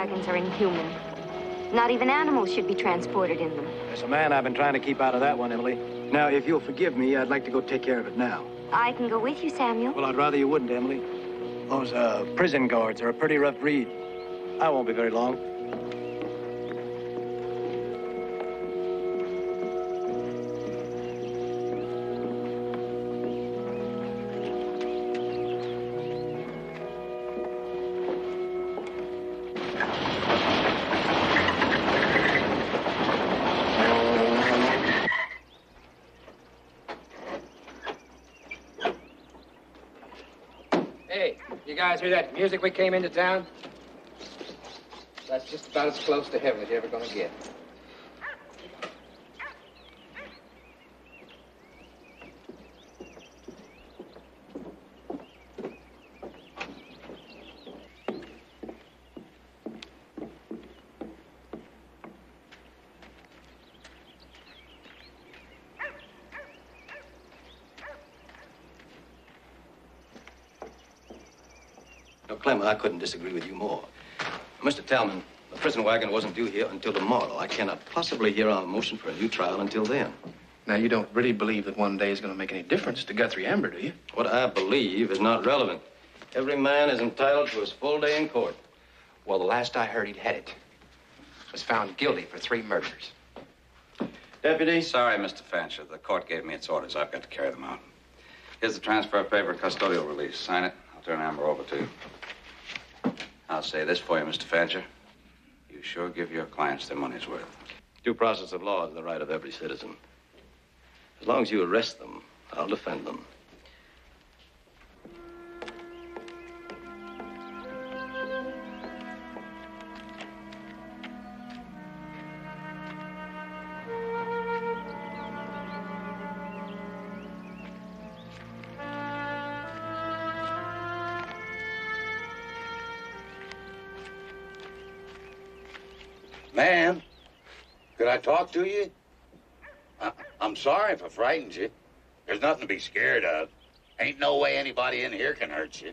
wagons are inhuman. Not even animals should be transported in them. There's a man I've been trying to keep out of that one, Emily. Now, if you'll forgive me, I'd like to go take care of it now. I can go with you, Samuel. Well, I'd rather you wouldn't, Emily. Those, uh, prison guards are a pretty rough breed. I won't be very long. Guys hear that music we came into town? That's just about as close to heaven as you're ever gonna get. Now, Clem, I couldn't disagree with you more. Mr. Talman, the prison wagon wasn't due here until tomorrow. I cannot possibly hear our motion for a new trial until then. Now, you don't really believe that one day is gonna make any difference to Guthrie Amber, do you? What I believe is not relevant. Every man is entitled to his full day in court. Well, the last I heard, he'd had it. Was found guilty for three murders. Deputy? Sorry, Mr. Fancher. The court gave me its orders. I've got to carry them out. Here's the transfer of paper, custodial release. Sign it. I'll turn Amber over to you. I'll say this for you, Mr. Fancher. You sure give your clients their money's worth. Due process of law is the right of every citizen. As long as you arrest them, I'll defend them. Talk to you? I, I'm sorry if I frightened you. There's nothing to be scared of. Ain't no way anybody in here can hurt you.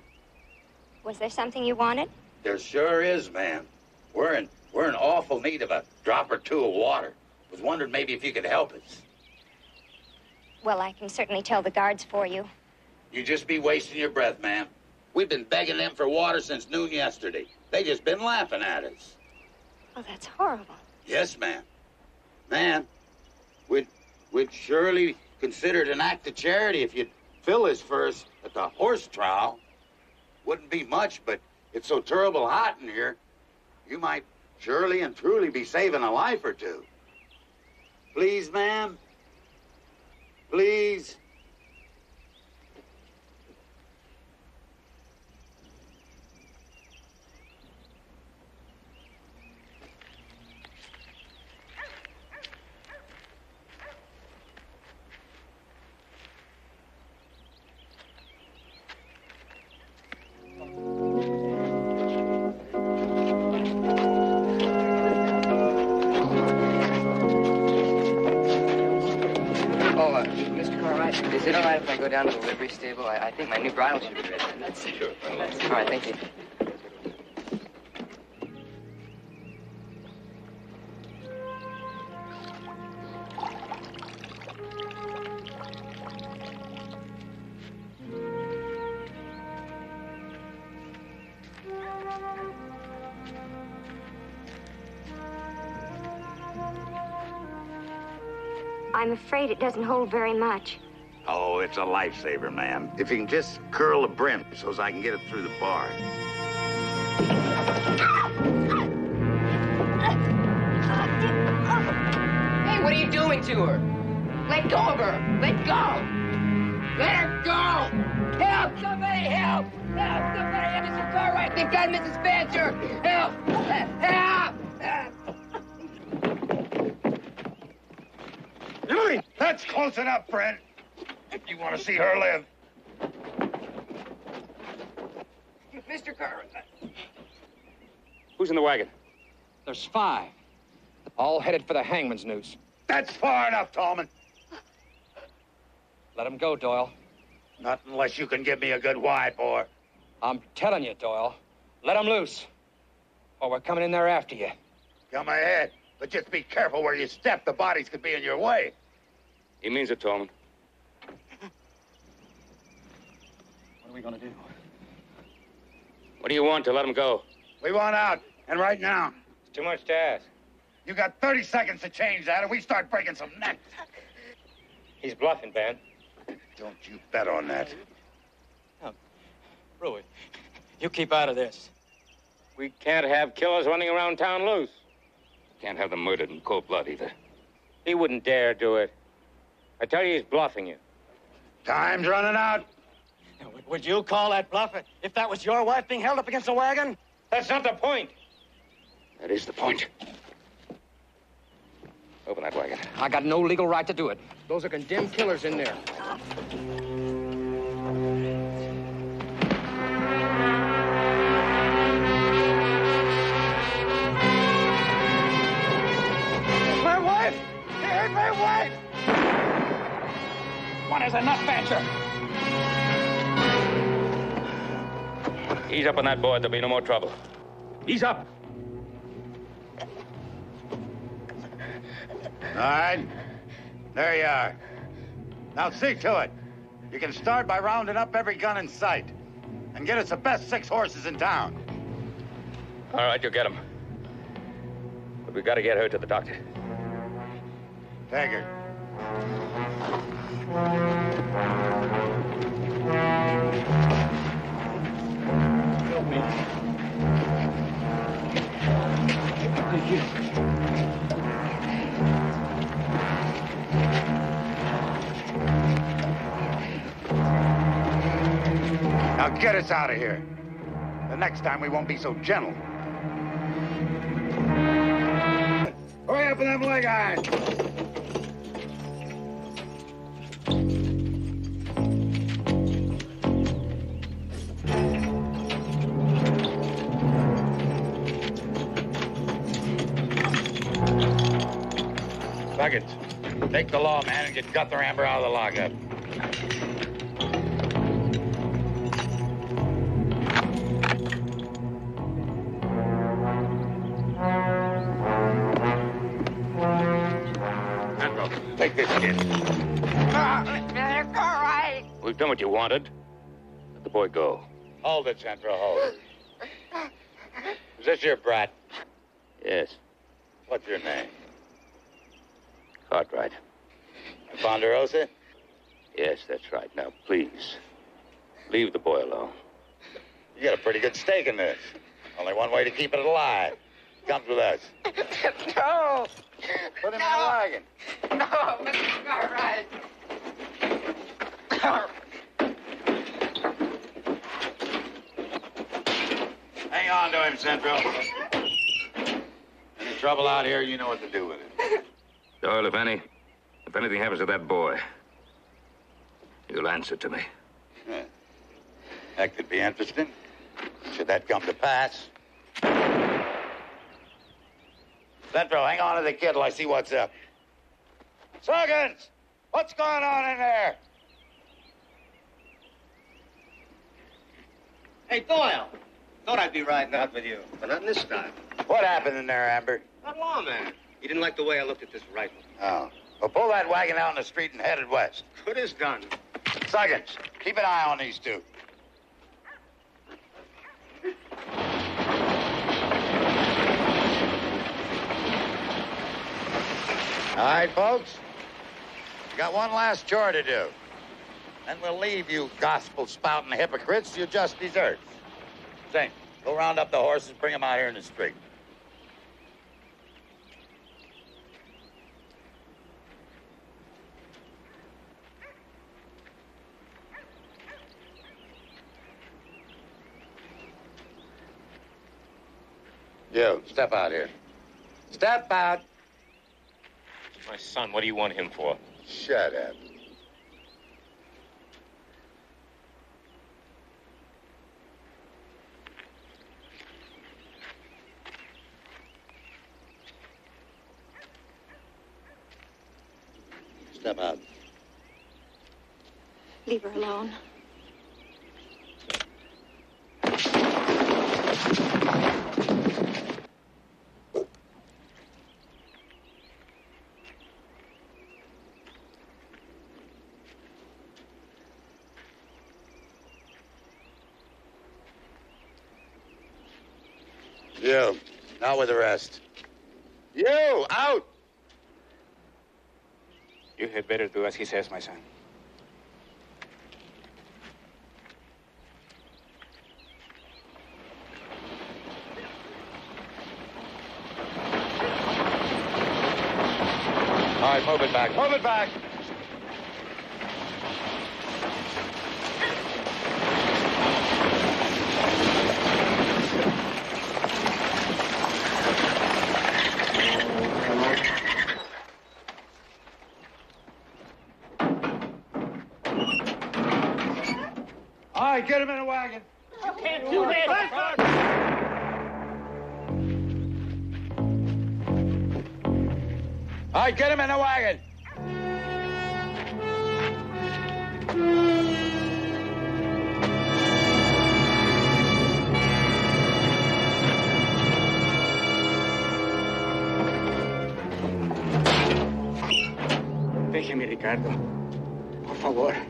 Was there something you wanted? There sure is, ma'am. We're in we're in awful need of a drop or two of water. Was wondering maybe if you could help us. Well, I can certainly tell the guards for you. You just be wasting your breath, ma'am. We've been begging them for water since noon yesterday. They just been laughing at us. Oh, that's horrible. Yes, ma'am. Ma'am, we'd, we'd surely consider it an act of charity if you'd fill us first at the horse trial. Wouldn't be much, but it's so terrible hot in here, you might surely and truly be saving a life or two. Please, ma'am. Please. Stable? I, I think my new bridle should be ready. That's sure. All right, thank you. I'm afraid it doesn't hold very much. Oh, it's a lifesaver, ma'am. If you can just curl the brim so as I can get it through the bar. Hey, what are you doing to her? Let go of her. Let go. Let her go. Help! Somebody help! Help! Somebody help! Mr. Cartwright! they've got Mrs. Fancher! Help! Help! Help! Louis, that's close enough, friend. If you want to see her live. Mr. Cartwright. Uh, Who's in the wagon? There's five. All headed for the hangman's noose. That's far enough, Tallman. Let him go, Doyle. Not unless you can give me a good wipe, or I'm telling you, Doyle. Let them loose. Or we're coming in there after you. Come ahead. But just be careful where you step. The bodies could be in your way. He means it, Tolman. What are we gonna do? What do you want to let him go? We want out. And right now. It's too much to ask. You got 30 seconds to change that, and we start breaking some necks. He's bluffing, Ben. Don't you bet on that. Oh, Rui, you keep out of this. We can't have killers running around town loose. Can't have them murdered in cold blood either. He wouldn't dare do it. I tell you, he's bluffing you. Time's running out. Now, would- Would you call that bluff if that was your wife being held up against a wagon? That's not the point. That is the point. Open that wagon. I got no legal right to do it. Those are condemned killers in there. My wife! He hurt my wife! One is a nut Ease up on that boy. There'll be no more trouble. Ease up. All right. There you are. Now see to it. You can start by rounding up every gun in sight. And get us the best six horses in town. All right, you'll get them. But we've gotta get her to the doctor. Take her. Now get us out of here. The next time we won't be so gentle. Hurry up with them leg eyes. Bucket, take the law, man, and get Guthrie Amber out of the lockup. Andrew, take this kid. We've done what you wanted. Let the boy go. Hold it, Central, hold it. Is this your brat? Yes, What's your name? Cartwright. Ponderosa? Yes, that's right. Now, please, leave the boy alone. You got a pretty good stake in this. Only one way to keep it alive. Comes with us. No! Put him in the No. wagon. No, Mr. Cartwright! Hang on to him, Central. Any trouble out here, you know what to do with it. Doyle, if any, if anything happens to that boy, you'll answer to me. That could be interesting. Should that come to pass. Central, hang on to the kid till I see what's up. Sergeants! What's going on in there? Hey, Doyle. Thought I'd be riding out with you, but not this time. What happened in there, Amber? That lawman. He didn't like the way I looked at this rifle. Oh. Well, pull that wagon out in the street and head it west. Good as done. Sergeants, keep an eye on these two. All right, folks. We got one last chore to do. Then we'll leave you gospel spouting hypocrites to your just desserts. Zane, go round up the horses, bring them out here in the street. You, step out here. Step out. My son, what do you want him for? Shut up. Step out. Leave her alone. Now with the rest. You, out! You had better do as he says, my son. All right, move it back. Move it back. All right, get him in a wagon. You can't do that. All right, get him in a wagon. Déjeme, Ricardo. Por favor.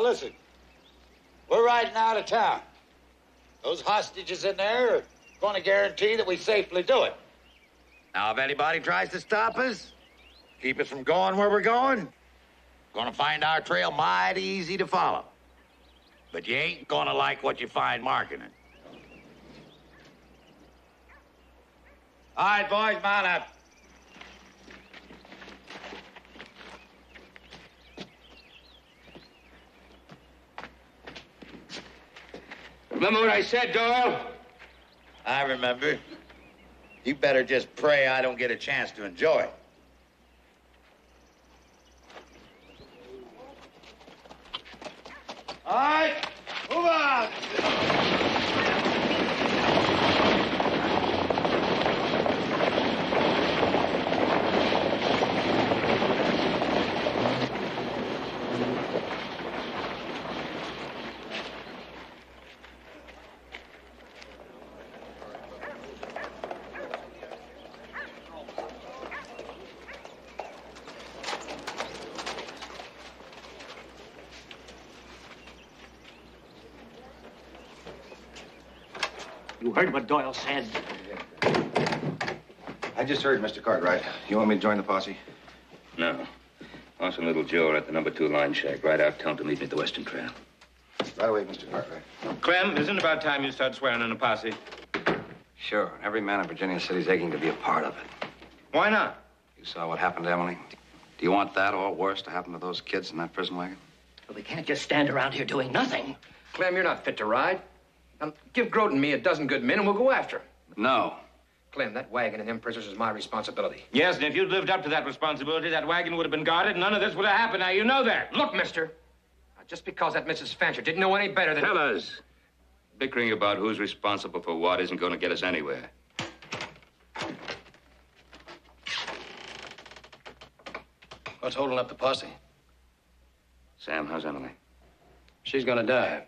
Now listen. We're riding out of town. Those hostages in there are going to guarantee that we safely do it. Now, if anybody tries to stop us, keep us from going where we're going, we're gonna find our trail mighty easy to follow. But you ain't gonna like what you find marking it. All right, boys, mount up. Remember what I said, Doyle? I remember. You better just pray I don't get a chance to enjoy it. All right, move on. Doyle said. I just heard, Mr. Cartwright. You want me to join the posse? No. Hoss and little Joe are at the number two line shack right out. Tell him to meet me at the Western Trail. Right away, Mr. Cartwright. Clem, isn't it about time you start swearing in a posse? Sure. Every man in Virginia City's aching to be a part of it. Why not? You saw what happened to Emily. Do you want that or worse to happen to those kids in that prison wagon? But we can't just stand around here doing nothing. Clem, you're not fit to ride. Now, give Grote and me a dozen good men and we'll go after him. No. Clem, that wagon and them prisoners is my responsibility. Yes, and if you'd lived up to that responsibility, that wagon would have been guarded and none of this would have happened. Now, you know that. Look, mister. Now, just because that Mrs. Fancher didn't know any better than... Tell us. Bickering about who's responsible for what isn't going to get us anywhere. What's holding up the posse? Sam, how's Emily? She's gonna die.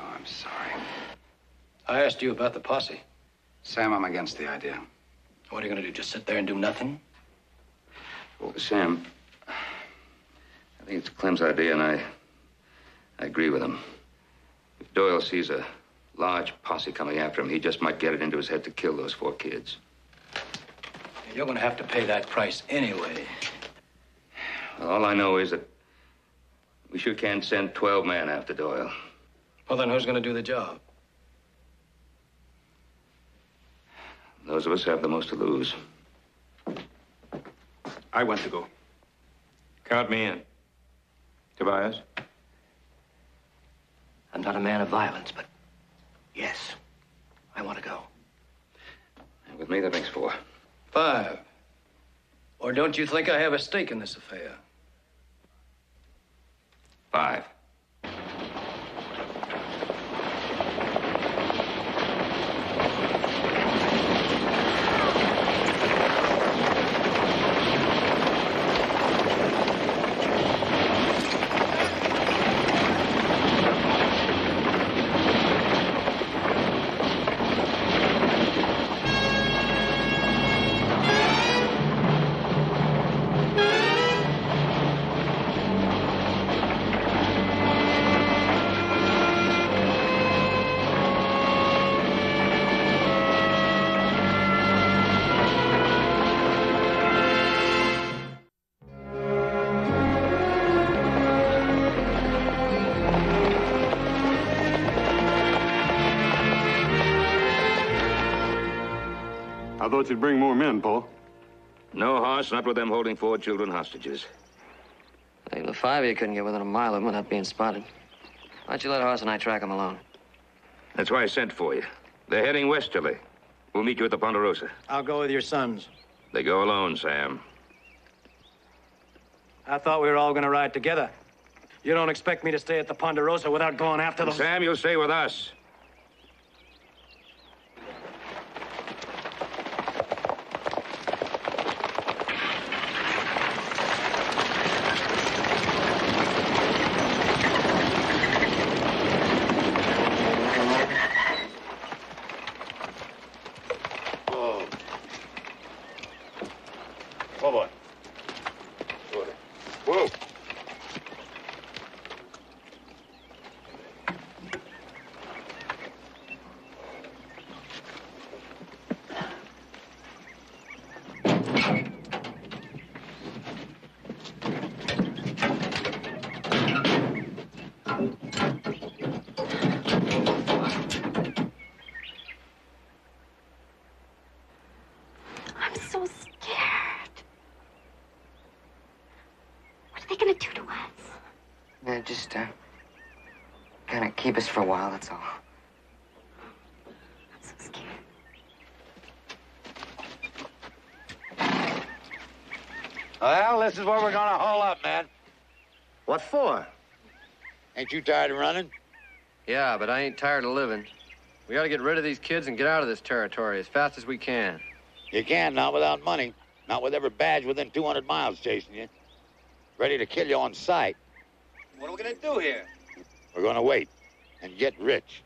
Oh, I'm sorry. I asked you about the posse. Sam, I'm against the idea. What are you gonna do? Just sit there and do nothing? Well, Sam, I think it's Clem's idea, and I, I agree with him. If Doyle sees a large posse coming after him, he just might get it into his head to kill those four kids. You're gonna have to pay that price anyway. Well, all I know is that we sure can't send 12 men after Doyle. Well, then who's gonna do the job? Those of us have the most to lose. I want to go. Count me in. Tobias? I'm not a man of violence, but yes, I want to go. And With me, that makes four. Five. Or don't you think I have a stake in this affair? Five. Thought you'd bring more men, Paul. No, Hoss, not with them holding four children hostages. Even the five of you couldn't get within a mile of him without being spotted. Why don't you let Hoss and I track them alone? That's why I sent for you. They're heading westerly. We'll meet you at the Ponderosa. I'll go with your sons. They go alone, Sam. I thought we were all going to ride together. You don't expect me to stay at the Ponderosa without going after them? Sam, you'll stay with us. Whoa. Whoa, boy. Whoa. I'm so scared. What are they gonna do to us? Yeah, just, uh, kind of keep us for a while, that's all. I'm so scared. Well, this is where we're gonna haul up, man. What for? Ain't you tired of running? Yeah, but I ain't tired of living. We gotta get rid of these kids and get out of this territory as fast as we can. You can, not without money. Not with every badge within 200 miles chasing you. Ready to kill you on sight. What are we gonna do here? We're gonna wait and get rich.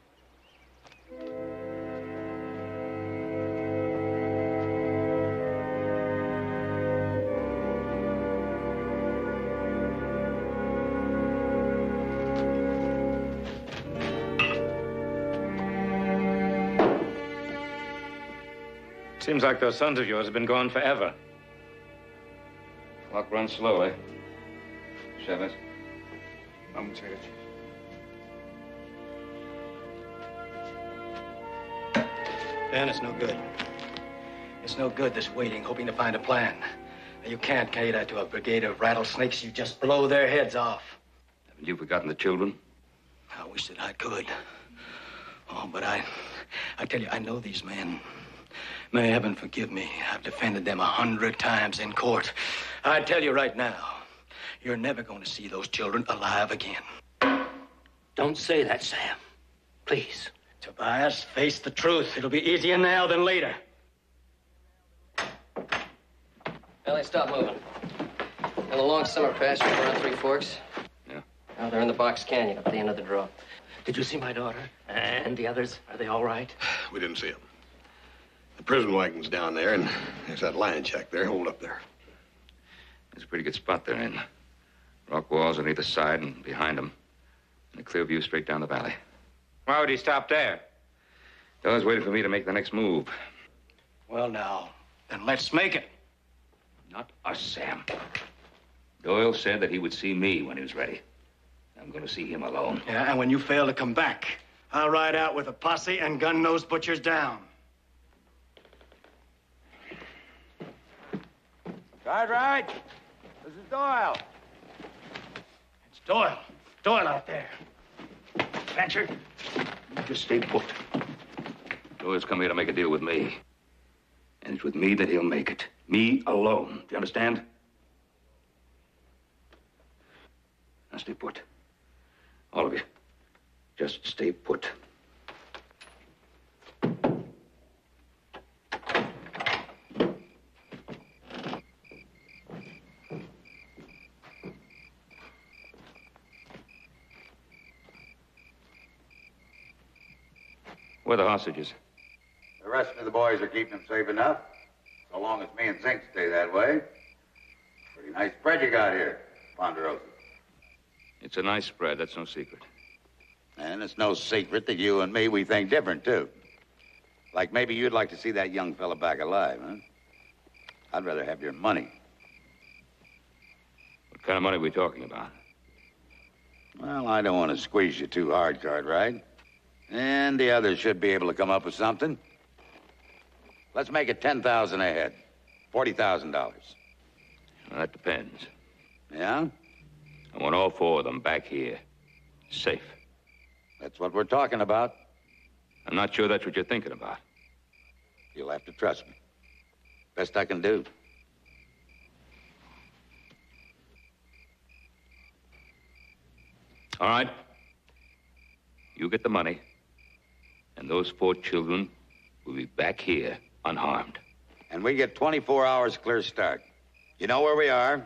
Seems like those sons of yours have been gone forever. Clock runs slowly. Chavez. Moment, Chief. Dan, it's no good. It's no good, this waiting, hoping to find a plan. You can't carry that to a brigade of rattlesnakes. You just blow their heads off. Haven't you forgotten the children? I wish that I could. Oh, but I, I tell you, I know these men. May heaven forgive me. I've defended them a hundred times in court. I tell you right now, you're never going to see those children alive again. Don't say that, Sam. Please. Tobias, face the truth. It'll be easier now than later. Ellie, stop moving. In the long summer pasture around Three Forks? Yeah. Now they're in the box canyon up the end of the draw. Did you see my daughter? And the others? Are they all right? We didn't see him. The prison wagon's down there, and there's that line shack there. Hold up there. There's a pretty good spot they're in. Rock walls on either side and behind them. And a clear view straight down the valley. Why would he stop there? Doyle's waiting for me to make the next move. Well, now, then let's make it. Not us, Sam. Doyle said that he would see me when he was ready. I'm going to see him alone. Yeah, and when you fail to come back, I'll ride out with a posse and gun those butchers down. Right, right. This is Doyle. It's Doyle. Doyle out there. Fancher, You just stay put. Doyle's come here to make a deal with me. And it's with me that he'll make it. Me alone. Do you understand? Now stay put. All of you. Just stay put. Where are the hostages? The rest of the boys are keeping them safe enough. So long as me and Zink stay that way. Pretty nice spread you got here, Ponderosa. It's a nice spread, that's no secret. And it's no secret that you and me, we think different, too. Like maybe you'd like to see that young fella back alive, huh? I'd rather have your money. What kind of money are we talking about? Well, I don't want to squeeze you too hard, Cartwright. And the others should be able to come up with something. Let's make it 10000 a head. $40,000. Well, that depends. Yeah? I want all four of them back here. Safe. That's what we're talking about. I'm not sure that's what you're thinking about. You'll have to trust me. Best I can do. All right. You get the money, and those four children will be back here unharmed. And we get 24 hours clear start. You know where we are.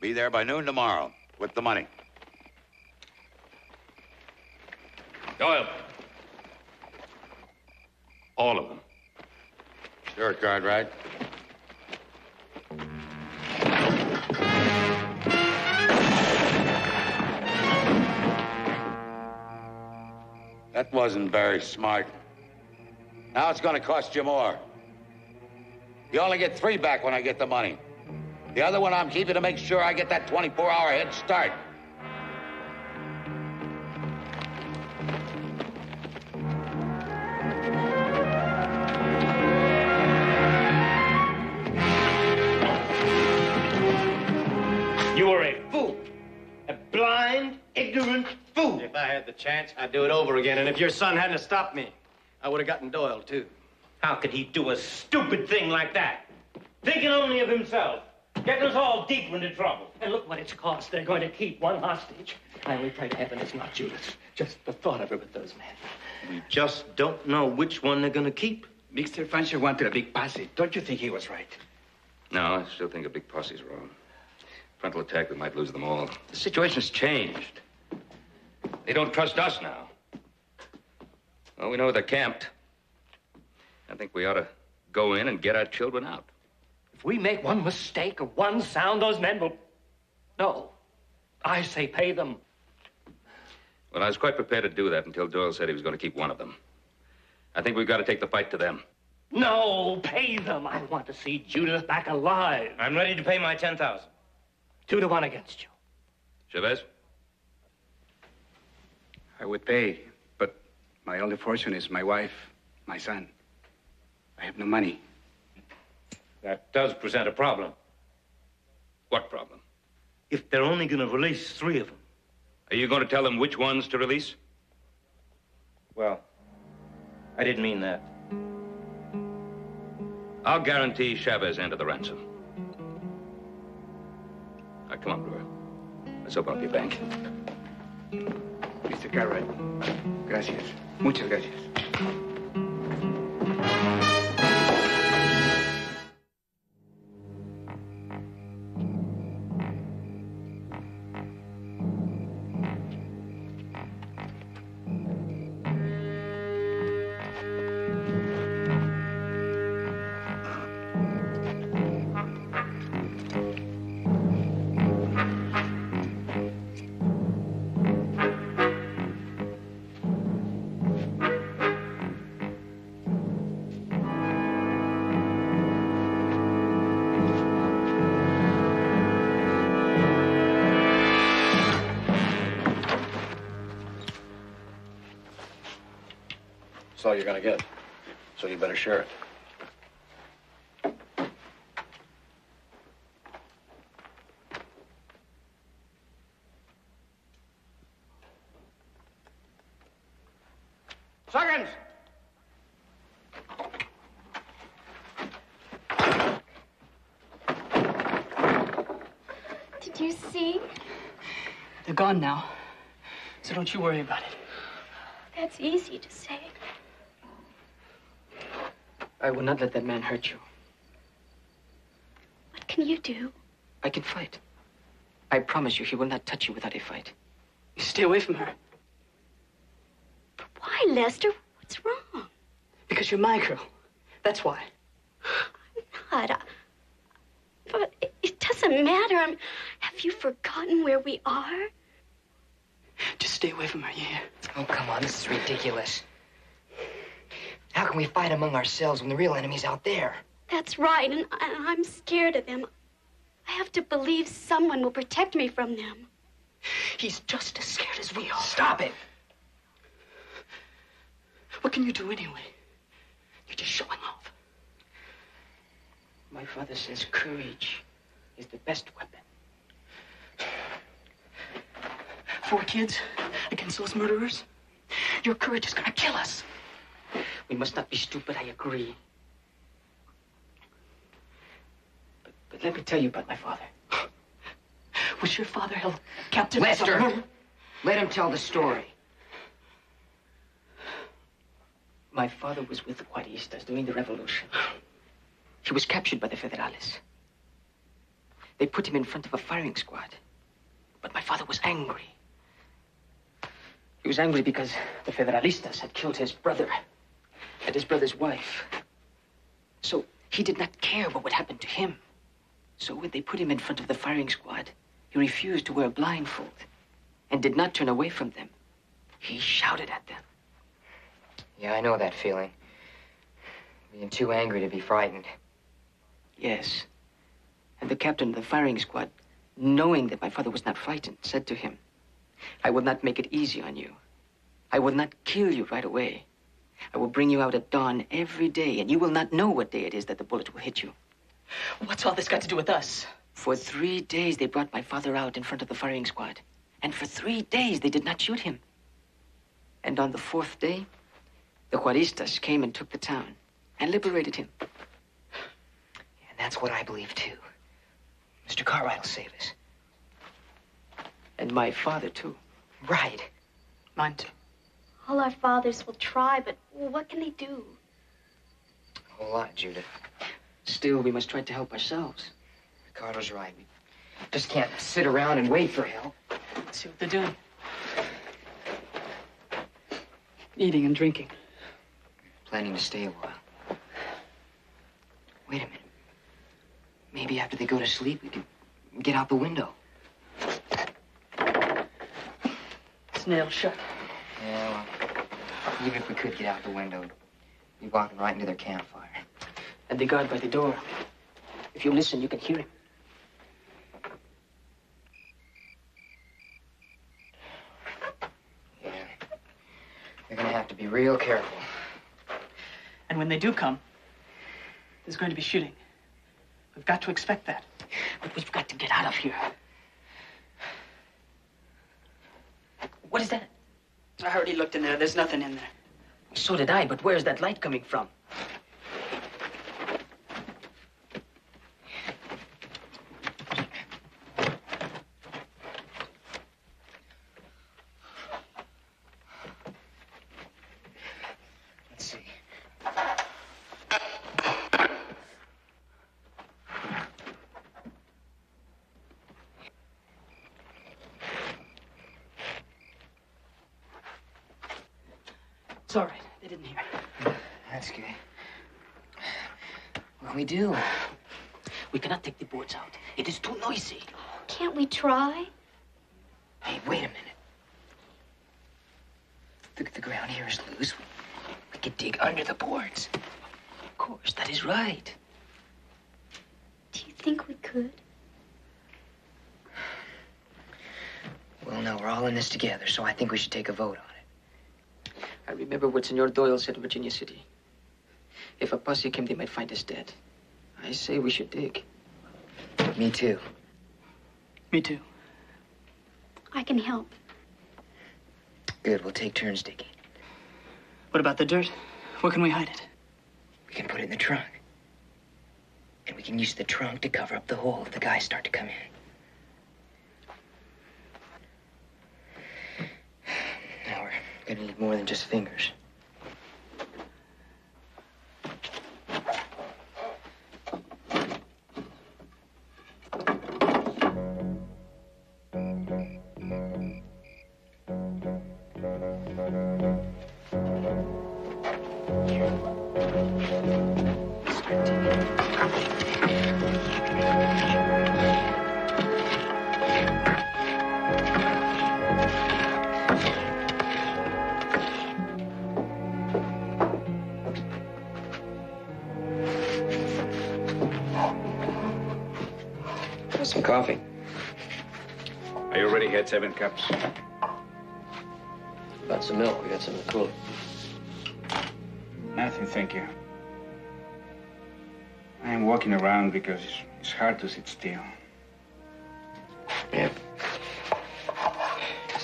Be there by noon tomorrow with the money. Doyle. All of them. Sure, Cartwright. That wasn't very smart. Now it's going to cost you more. You only get three back when I get the money. The other one I'm keeping to make sure I get that 24 hour head start. You were a fool. A blind, ignorant fool. If I had the chance, I'd do it over again. And if your son hadn't stopped me, I would have gotten Doyle, too. How could he do a stupid thing like that? Thinking only of himself. Getting us all deeper into trouble. And look what it's cost. They're going to keep one hostage. I only pray to heaven it's not Judith. Just the thought of her with those men. We just don't know which one they're going to keep. Mr. Fancher wanted a big posse. Don't you think he was right? No, I still think a big posse's wrong. Frontal attack, we might lose them all. The situation's changed. They don't trust us now. Well, we know they're camped. I think we ought to go in and get our children out. If we make one mistake or one sound, those men will. No. I say pay them. Well, I was quite prepared to do that until Doyle said he was going to keep one of them. I think we've got to take the fight to them. No, pay them. I want to see Judith back alive. I'm ready to pay my 10000 Two to one against you. Chavez? I would pay, but my only fortune is my wife, my son. I have no money. That does present a problem. What problem? If they're only going to release three of them. Are you going to tell them which ones to release? Well, I didn't mean that. I'll guarantee Chavez end of the ransom. Now, come on, Brewer. Let's open up your bank. Mr. Cartwright. Gracias. Muchas gracias. All you're gonna get. So you better share it. Seconds! Did you see? They're gone now. So don't you worry about it. That's easy to say. I will not let that man hurt you. What can you do? I can fight. I promise you, he will not touch you without a fight. You stay away from her. But why, Lester? What's wrong? Because you're my girl. That's why. God, I- but it, it doesn't matter. I'm, have you forgotten where we are? Just stay away from her, yeah? Oh, come on, this is ridiculous. How can we fight among ourselves when the real enemy's out there? That's right, and, and I'm scared of them. I have to believe someone will protect me from them. He's just as scared as we are. Stop it! What can you do anyway? You're just showing off. My father says courage is the best weapon. Four kids against those murderers? Your courage is gonna kill us. We must not be stupid, I agree. But, but let me tell you about my father. Was your father held captive? Lester, let him tell the story. My father was with the Juaristas during the revolution. He was captured by the Federales. They put him in front of a firing squad. But my father was angry. He was angry because the Federalistas had killed his brother and his brother's wife. So he did not care what would happen to him. So when they put him in front of the firing squad, he refused to wear a blindfold and did not turn away from them. He shouted at them. Yeah, I know that feeling. Being too angry to be frightened. Yes. And the captain of the firing squad, knowing that my father was not frightened, said to him, I will not make it easy on you. I will not kill you right away. I will bring you out at dawn every day, and you will not know what day it is that the bullet will hit you. What's all this got to do with us? For three days, they brought my father out in front of the firing squad. And for three days, they did not shoot him. And on the fourth day, the Juaristas came and took the town and liberated him. And that's what I believe, too. Mr. Cartwright will save us. And my father, too. Right. Mine, too. All our fathers will try, but what can they do? A whole lot, Judith. Still, we must try to help ourselves. Ricardo's right. We just can't sit around and wait for help. Let's see what they're doing. Eating and drinking. Planning to stay a while. Wait a minute. Maybe after they go to sleep, we can get out the window. It's nailed shut. Yeah, well, even if we could get out the window, we'd be walking right into their campfire. And the guard by the door. If you listen, you can hear him. Yeah. We're gonna have to be real careful. And when they do come, there's going to be shooting. We've got to expect that. But we've got to get out of here. What is that? I already looked in there. There's nothing in there. So did I, but where's that light coming from? Let's see. It's all right. They didn't hear. That's good. What do we do? We cannot take the boards out. It is too noisy. Can't we try? Hey, wait a minute. The, the ground here is loose. We could dig under the boards. Of course, that is right. Do you think we could? Well, no, we're all together, so I think we should take a vote on it. I remember what Senor Doyle said in Virginia City. If a posse came, they might find us dead. I say we should dig. Me too. Me too. I can help. Good, we'll take turns digging. What about the dirt? Where can we hide it? We can put it in the trunk. And we can use the trunk to cover up the hole if the guys start to come in. Now we're gonna need more than just fingers. cups. About some milk. We got some in the cooler. Nothing, thank you. I am walking around because it's hard to sit still. Yeah.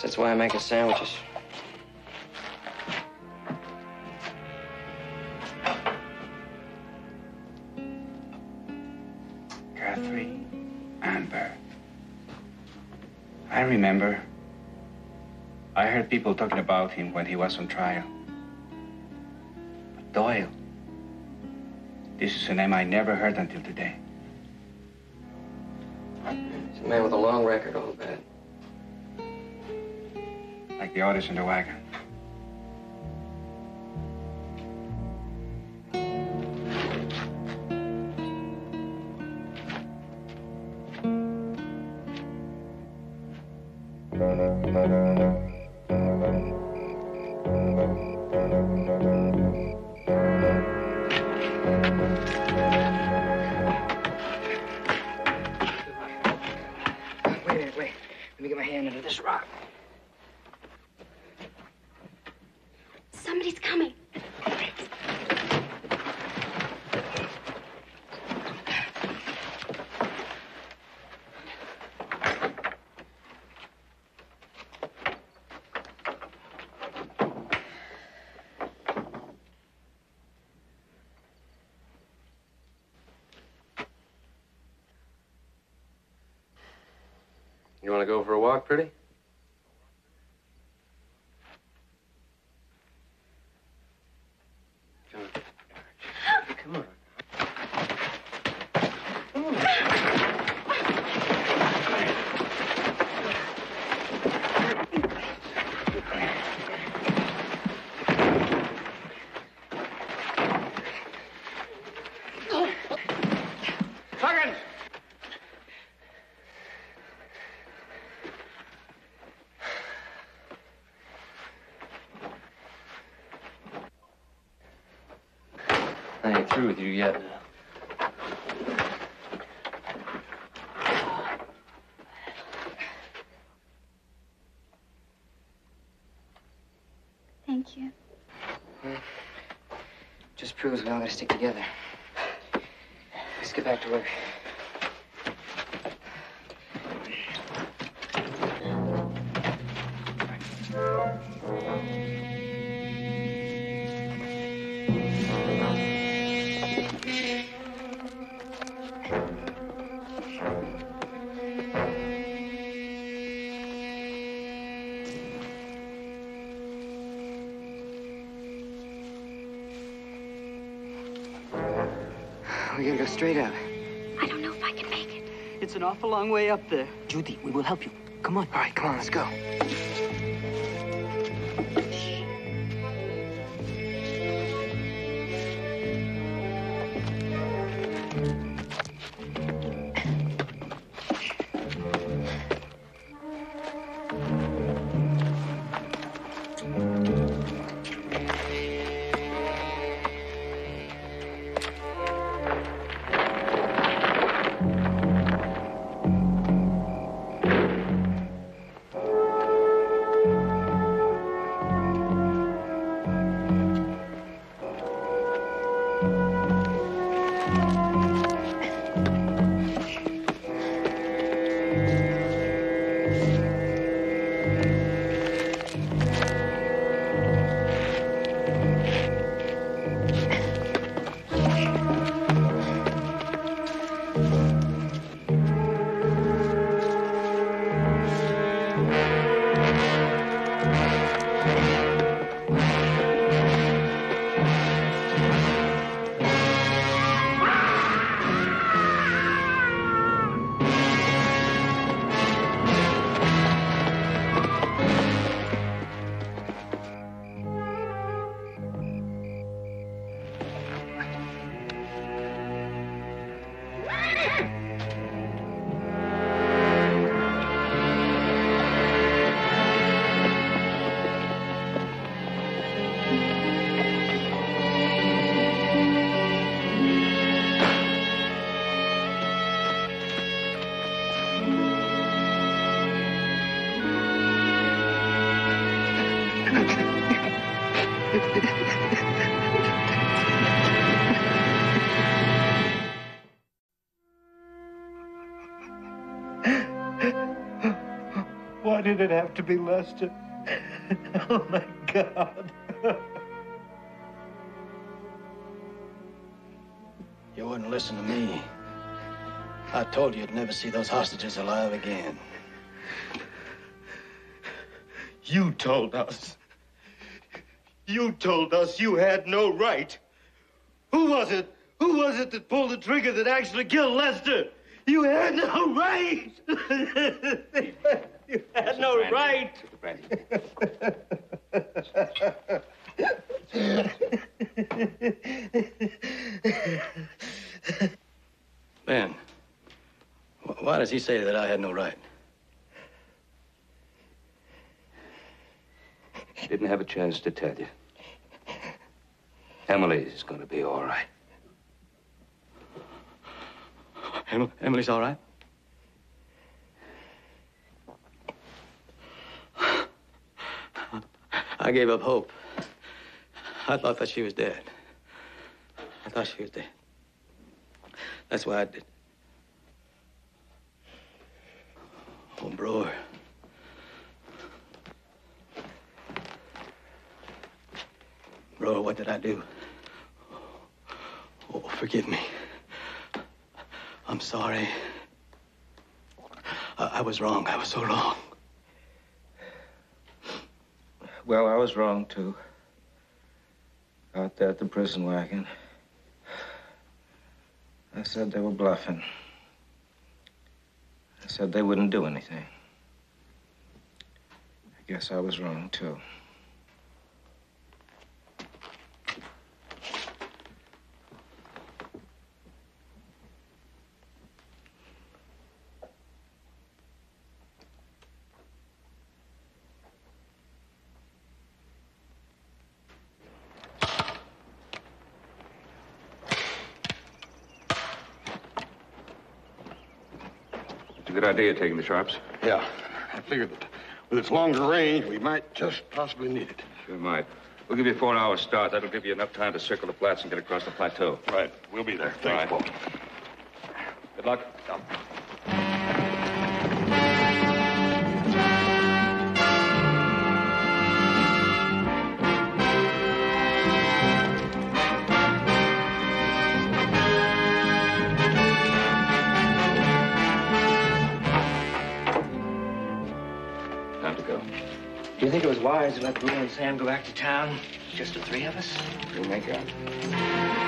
That's why I make the sandwiches. Remember. I heard people talking about him when he was on trial. But Doyle. This is a name I never heard until today. He's a man with a long record, all bad. Like the others in the wagon. We all gotta stick together. Let's get back to work. We gotta go straight up. I don't know if I can make it. It's an awful long way up there. Judy, we will help you. Come on. All right, come on, let's go. Did it have to be Lester? Oh my God. You wouldn't listen to me. I told you you'd never see those hostages alive again. You told us. You told us you had no right. Who was it? Who was it that pulled the trigger that actually killed Lester? You had no right. you had no right. Ben, wh- why does he say that I had no right? Didn't have a chance to tell you. Emily's gonna be all right. Em- Emily's all right? I gave up hope. I thought that she was dead. I thought she was dead. That's why I did. Oh, Brewer. Brewer, what did I do? Oh, forgive me. I'm sorry. I, I was wrong. I was so wrong. Well, I was wrong, too. Out there at the prison wagon. I said they were bluffing. I said they wouldn't do anything. I guess I was wrong, too. It's a good idea taking the sharps. Yeah, I figured that with its longer range, we might just possibly need it. Sure might. We'll give you a four-hour start. That'll give you enough time to circle the flats and get across the plateau. Right. We'll be there. Thanks, All Paul. Good luck. Time was wise to let Brewer and Sam go back to town? Just the three of us? We'll make out.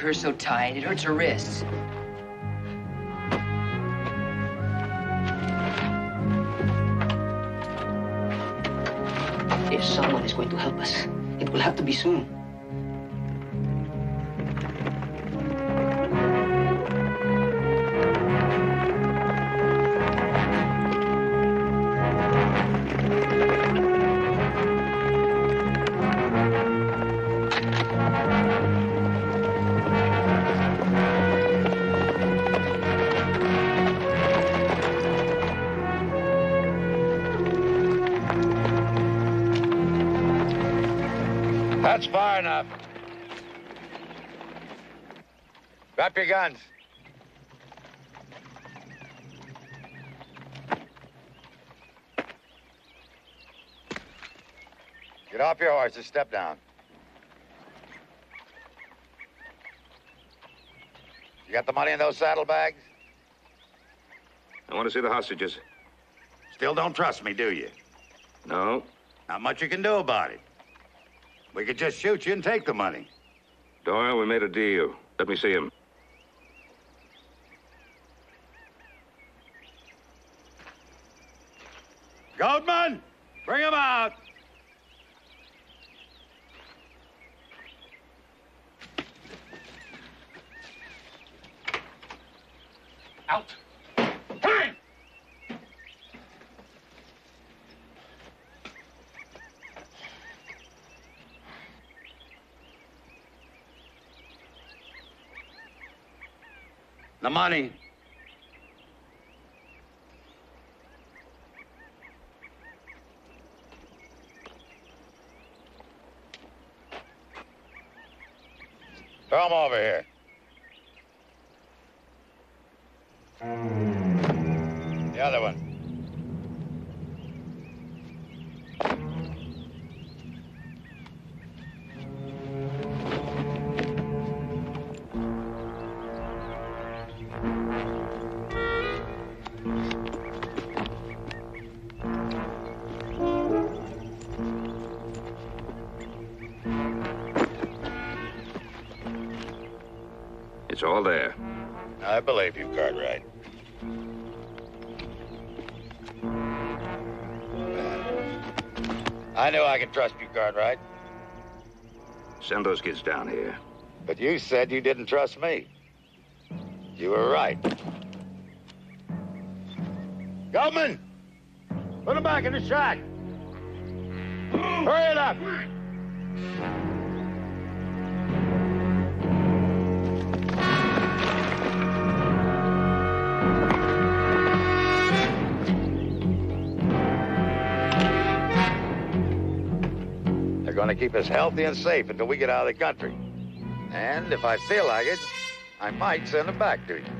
Her so tight? It hurts her wrists. If someone is going to help us, it will have to be soon. Drop your guns. Get off your horses. Step down. You got the money in those saddlebags? I want to see the hostages. Still don't trust me, do you? No. Not much you can do about it. We could just shoot you and take the money. Doyle, we made a deal. Let me see him. Goldman, bring him out. Out. Time! The money. Him over here. Trust you, Cartwright. Send those kids down here. But you said you didn't trust me. You were right. Goldman! Put him back in the shack. Hurry it up! Going to keep us healthy and safe until we get out of the country. And if I feel like it, I might send them back to you.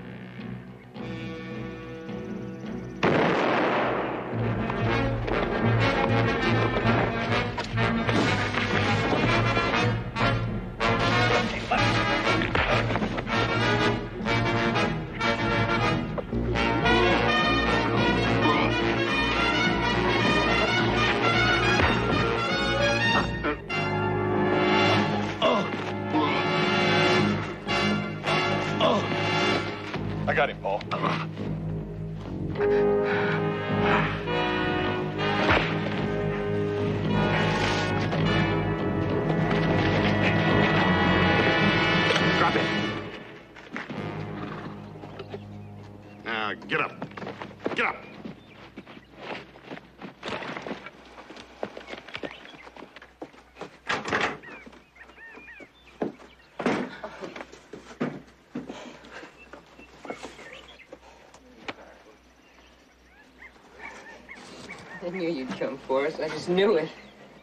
For us. I just knew it.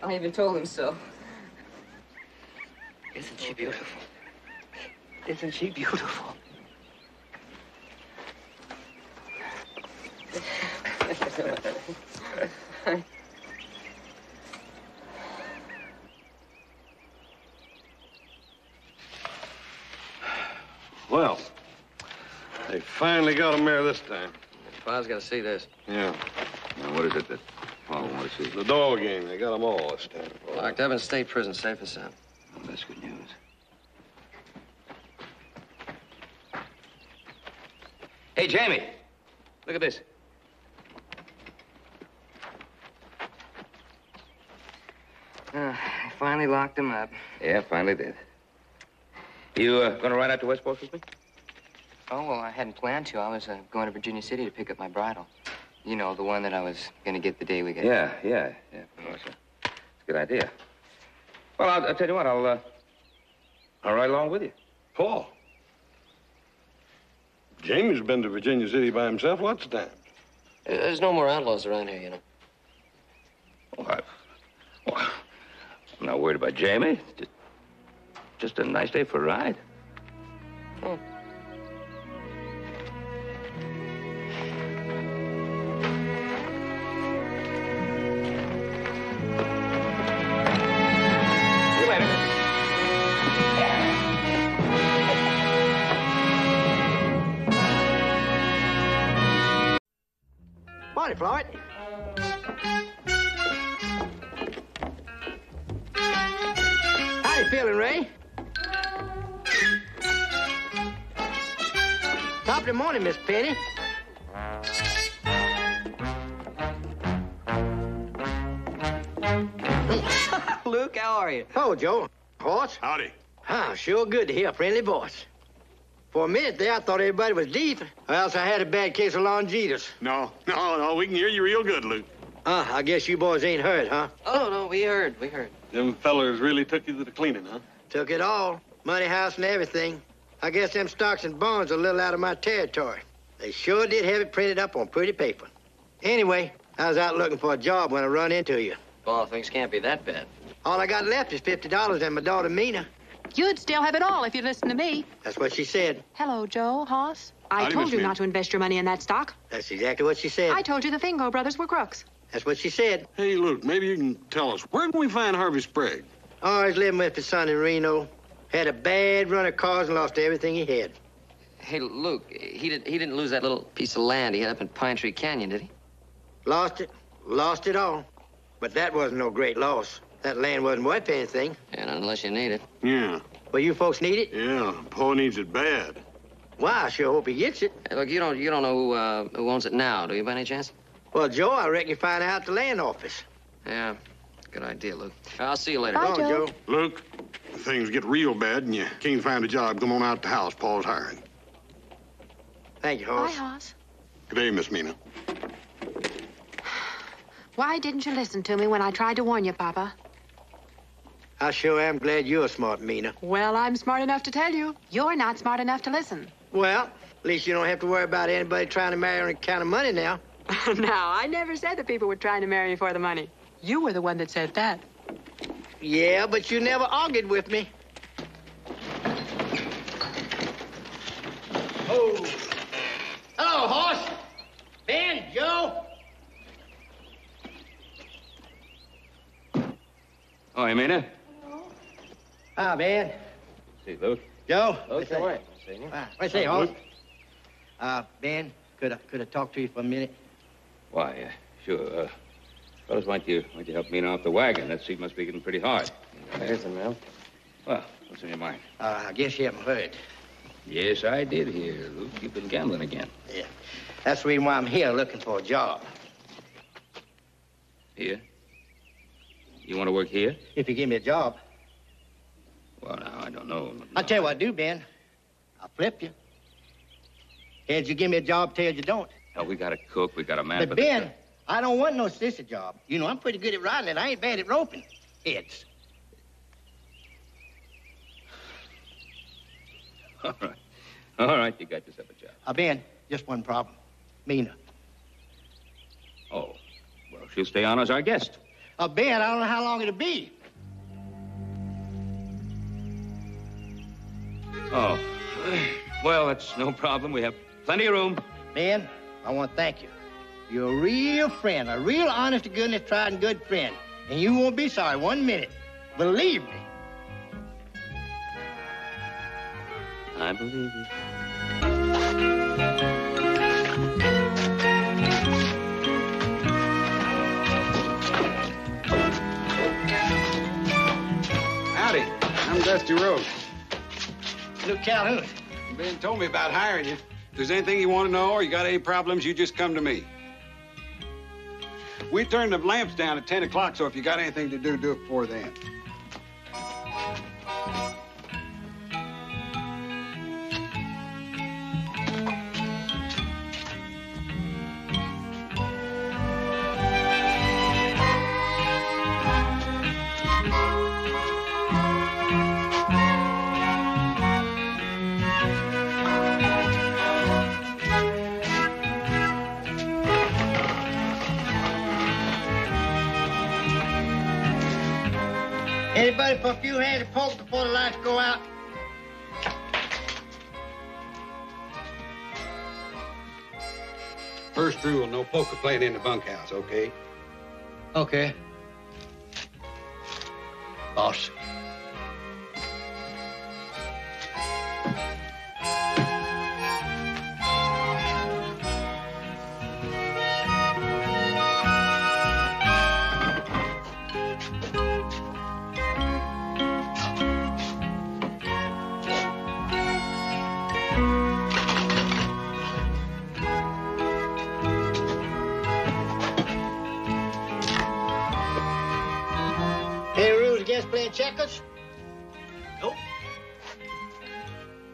I even told him so. Isn't she beautiful? Isn't she beautiful? Well, they finally got a mayor this time. Pa's got to see this. Yeah. Now, what is it that Pa wants to see? The dog game. They got them all this time. Locked up in state prison, safe and sound. Oh, that's good news. Hey, Jamie, look at this. Uh, I finally locked him up. Yeah, finally did. You uh, gonna ride out to Westport with me? Oh, well, I hadn't planned to. I was uh, going to Virginia City to pick up my bridle. You know, the one that I was going to get the day we get Yeah, yeah, yeah. Of course. It's a good idea. Well, I'll, I'll tell you what. I'll uh, I'll ride along with you. Pa. Jamie's been to Virginia City by himself lots of times. There's no more outlaws around here, you know. Oh, I, well, I'm not worried about Jamie. Just, just a nice day for a ride. Oh. Morning, Floyd. How you feeling, Ray? Top of the morning, Miss Penny. Luke, how are you? Oh, Joe. Hoss? Howdy. Ah, sure good to hear a friendly voice. For a minute there, I thought everybody was deep, or else I had a bad case of longitis. No, no, no. We can hear you real good, Luke. Ah, I guess you boys ain't hurt, huh? Oh, no, we heard. We heard. Them fellers really took you to the cleaning, huh? Took it all. Money house and everything. I guess them stocks and bonds are a little out of my territory. They sure did have it printed up on pretty paper. Anyway, I was out looking for a job when I run into you. Well, things can't be that bad. All I got left is $50 and my daughter Mina. You'd still have it all if you'd listen to me. That's what she said. Hello, Joe, Hoss. I Howdy, told Miss you Mary. not to invest your money in that stock. That's exactly what she said. I told you the Fingo brothers were crooks. That's what she said. Hey, Luke, maybe you can tell us where can we find Harvey Sprague? Oh, he's living with his son in Reno. Had a bad run of cars and lost everything he had. Hey, Luke, he, did, he didn't lose that little piece of land he had up in Pine Tree Canyon, did he? Lost it. Lost it all. But that wasn't no great loss. That land wasn't worth anything. And unless you need it. Yeah. Well, you folks need it? Yeah, Pa needs it bad. Well, I sure hope he gets it. Hey, look, you don't you don't know who uh, who owns it now, do you, by any chance? Well, Joe, I reckon you find out at the land office. Yeah, good idea, Luke. I'll see you later. Bye, Joe. Joe. Luke, things get real bad and you can't find a job, come on out to the house. Pa's hiring. Thank you, Bye, Hoss. Hoss. Good day, Miss Mina. Why didn't you listen to me when I tried to warn you, Papa? I sure am glad you're smart, Mina. Well, I'm smart enough to tell you. You're not smart enough to listen. Well, at least you don't have to worry about anybody trying to marry on account of money now. now, I never said that people were trying to marry you for the money. You were the one that said that. Yeah, but you never argued with me. Oh. Hello, Hoss. Ben, Joe. Oh, you mean it? Ah, Ben. See, Luke. Joe. Luke, What's all that? right. Ah, what's that, Hoss? Uh, Ben, could I, could I talk to you for a minute? Why, uh, sure. Uh, fellas, why don't you, why don't you help Mina off the wagon? That seat must be getting pretty hard. There's a man. Well, what's in your mind? Uh, I guess you haven't heard. Yes, I did hear, Luke. You've been gambling again. Yeah. That's the reason why I'm here looking for a job. Here? You want to work here? If you give me a job. Well, now, I don't know. I'll tell you what I do, Ben. I'll flip you. Heads you give me a job, tails you don't. Hell, we got a cook, we got a man. but for the Ben. I don't want no sissy job. You know, I'm pretty good at riding and I ain't bad at roping. Heads. All right. All right, you got yourself a job. Uh, Ben, just one problem. Mina. Oh, well, she'll stay on as our guest. Uh, Ben, I don't know how long it'll be. Oh. Well, that's no problem. We have plenty of room. Ben, I want to thank you. You're a real friend, a real honest to goodness, tried and good friend. And you won't be sorry one minute. Believe me. I believe you. Howdy. I'm Dusty Rhodes. Luke Calhoun. Ben told me about hiring you. If there's anything you want to know or you got any problems, you just come to me. We turn the lamps down at 10 o'clock, so if you got anything to do, do it before then. For a few hands of poke before the lights go out? First rule, no poker playing in the bunkhouse, okay? Okay. Boss. Checkers? Nope.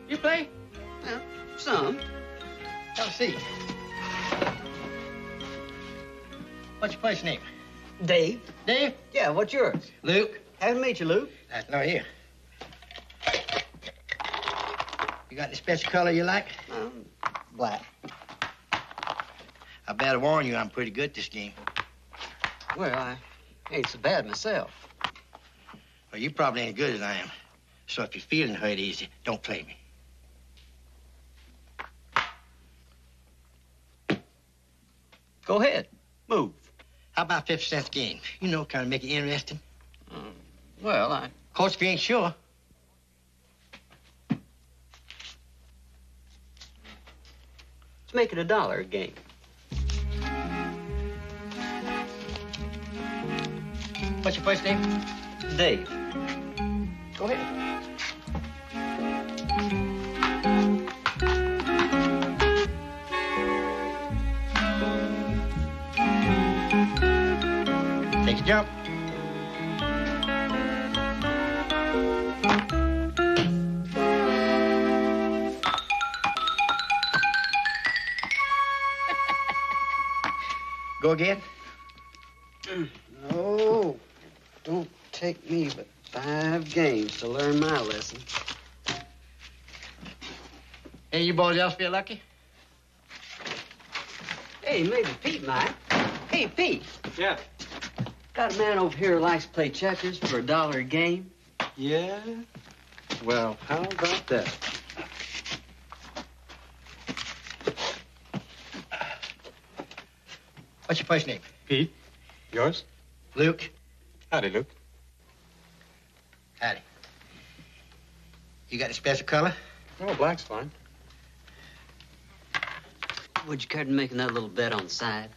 You play? Yeah, some. Have a seat. What's your first name? Dave. Dave? Yeah, what's yours? Luke. Haven't met you, Luke. That's not here. You got any special color you like? Um, black. I better warn you, I'm pretty good at this game. Well, I ain't so bad myself. Well, you probably ain't good as I am. So if you're feeling hurt easy, don't play me. Go ahead. Move. How about 50 cents game? You know, kind of make it interesting. Mm, well, I. Of course, if you ain't sure. Let's make it a dollar a game. What's your first name? Dave. Go ahead. Take a jump. Go again. No, don't take me but five games to learn my lesson. Hey, you boys else feel lucky? Hey, maybe Pete might. Hey, Pete. Yeah. Got a man over here who likes to play checkers for a dollar a game? Yeah? Well, how about that? What's your first name? Pete. Yours? Luke. Howdy, Luke. You got a special color? Oh, black's fine. Would you care to making that little bet on the side?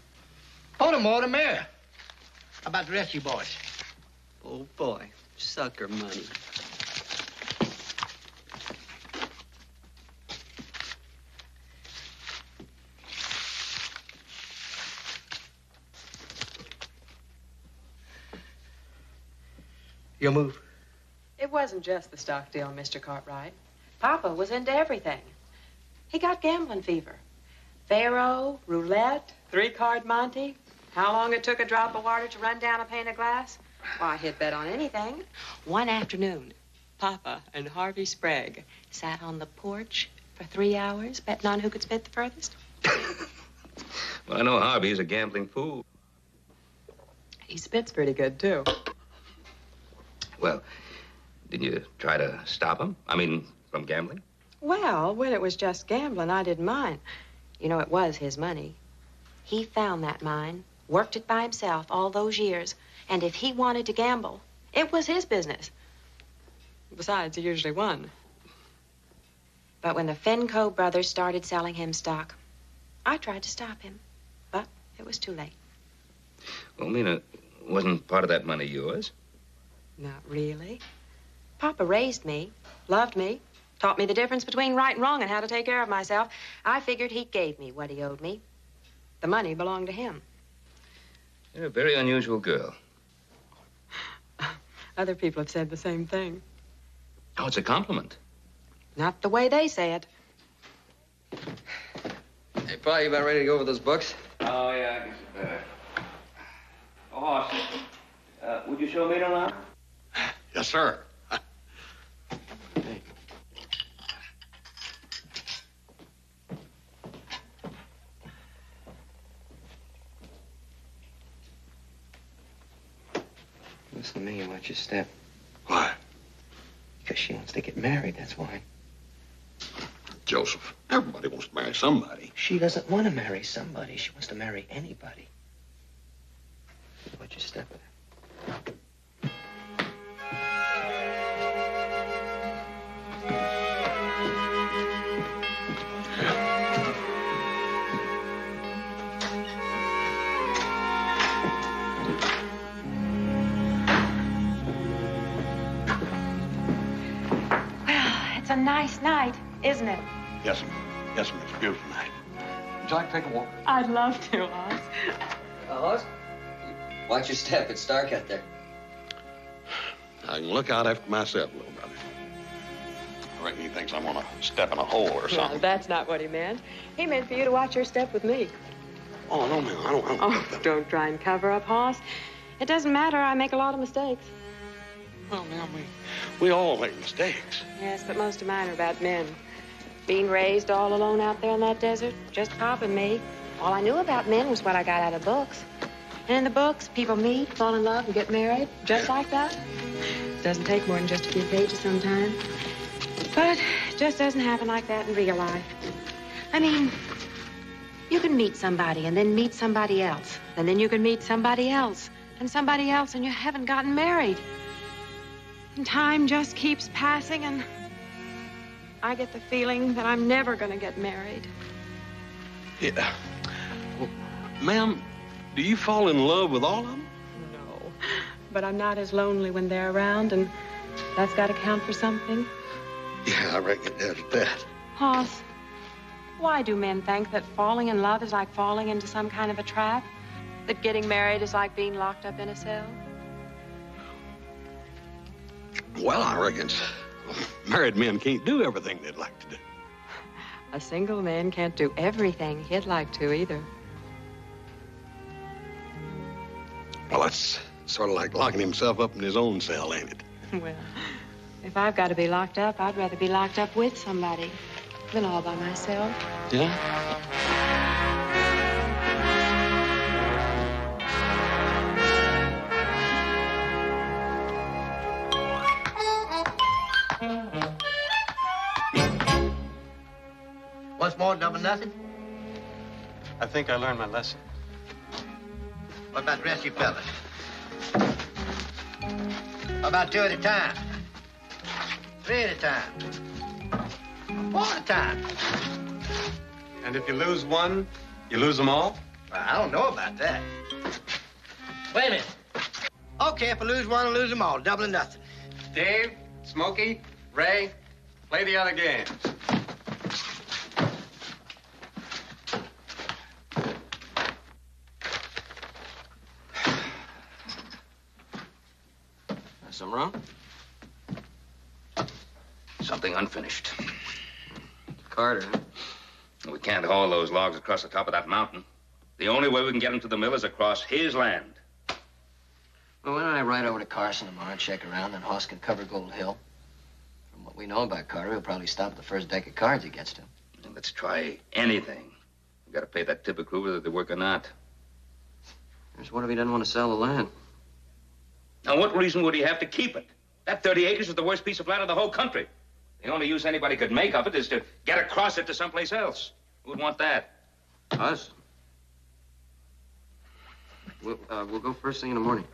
Oh, the more the merrier. How about the rest of you boys? Oh, boy. Sucker money. Your move. It wasn't just the stock deal, Mr. Cartwright. Papa was into everything. He got gambling fever. Faro, roulette, three-card Monte. How long it took a drop of water to run down a pane of glass? Why, he'd bet on anything. One afternoon, Papa and Harvey Sprague sat on the porch for three hours betting on who could spit the furthest. Well, I know Harvey's a gambling fool. He spits pretty good, too. Well, did you try to stop him? I mean, from gambling? Well, when it was just gambling, I didn't mind. You know, it was his money. He found that mine, worked it by himself all those years, and if he wanted to gamble, it was his business. Besides, he usually won. But when the Fenco brothers started selling him stock, I tried to stop him, but it was too late. Well, Mina, wasn't part of that money yours? Not really. Papa raised me, loved me, taught me the difference between right and wrong and how to take care of myself. I figured he gave me what he owed me. The money belonged to him. You're a very unusual girl. Other people have said the same thing. Oh, it's a compliment. Not the way they say it. Hey, Pa, you about ready to go over those books? Oh, yeah, I guess it better. Oh, Hoss, uh, would you show me around? Yes, sir. Me and watch your step. Why? Because she wants to get married, that's why. Joseph, everybody wants to marry somebody. She doesn't want to marry somebody. She wants to marry anybody. Watch your step with her. Nice night, isn't it? Yes, ma'am. Yes, ma'am. It's a beautiful night. Would you like to take a walk? I'd love to, Hoss. Uh, Hoss, watch your step. It's dark out there. I can look out after myself, little brother. I reckon he thinks I'm gonna step in a hole or Well, something. that's not what he meant. He meant for you to watch your step with me. Oh, no, ma'am. I don't, I don't. Oh, don't try and cover up, Hoss. It doesn't matter. I make a lot of mistakes. Well, ma'am, we, we all make mistakes. Yes, but most of mine are about men. Being raised all alone out there in that desert, just Pop and me. All I knew about men was what I got out of books. And in the books, people meet, fall in love, and get married, just like that. Doesn't take more than just a few pages sometimes. But it just doesn't happen like that in real life. I mean, you can meet somebody and then meet somebody else. And then you can meet somebody else and somebody else, and you haven't gotten married. And time just keeps passing, and I get the feeling that I'm never going to get married. Yeah. Well, ma'am, do you fall in love with all of them? No. But I'm not as lonely when they're around, and that's got to count for something. Yeah, I reckon does that. Hoss, why do men think that falling in love is like falling into some kind of a trap? That getting married is like being locked up in a cell? Well, I reckon married men can't do everything they'd like to do. A single man can't do everything he'd like to either. Well, that's sort of like locking himself up in his own cell, ain't it? Well, if I've got to be locked up, I'd rather be locked up with somebody than all by myself. Yeah? More, double nothing? I think I learned my lesson. What about the rest of you fellas? How about two at a time? Three at a time? Four at a time? And if you lose one, you lose them all? Well, I don't know about that. Wait a minute. Okay, if I lose one, I lose them all. Double or nothing. Dave, Smokey, Ray, play the other games. Something? Something unfinished. Carter. We can't haul those logs across the top of that mountain. The only way we can get them to the mill is across his land. Well, why don't I ride over to Carson tomorrow and check around, and Hoss can cover Gold Hill? From what we know about Carter, he'll probably stop at the first deck of cards he gets to. Let's try anything. We gotta pay that tip crew whether they work or not. Just what if he doesn't want to sell the land? Now, what reason would he have to keep it? That 30 acres is the worst piece of land in the whole country. The only use anybody could make of it is to get across it to someplace else. Who'd want that? Us? We'll, uh, we'll go first thing in the morning.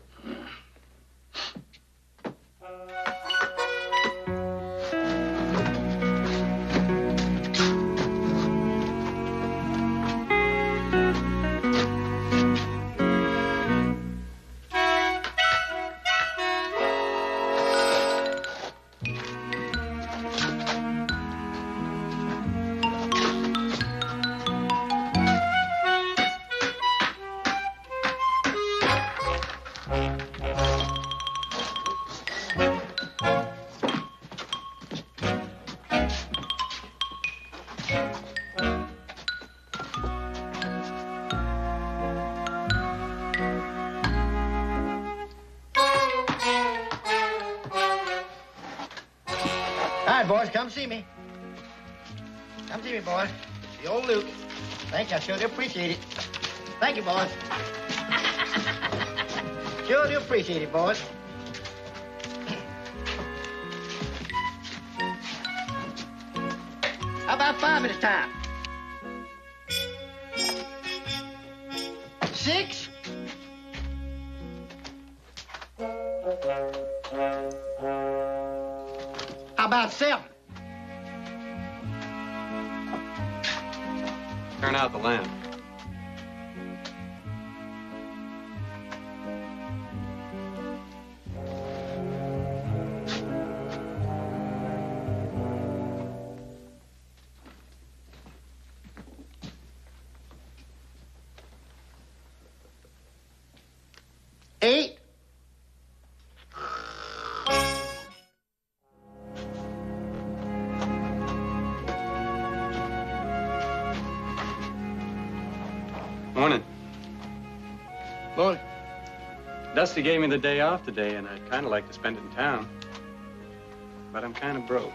Ah, How about five minutes time? Six? How about seven? Turn out the lamp. Dusty gave me the day off today, and I'd kind of like to spend it in town. But I'm kind of broke.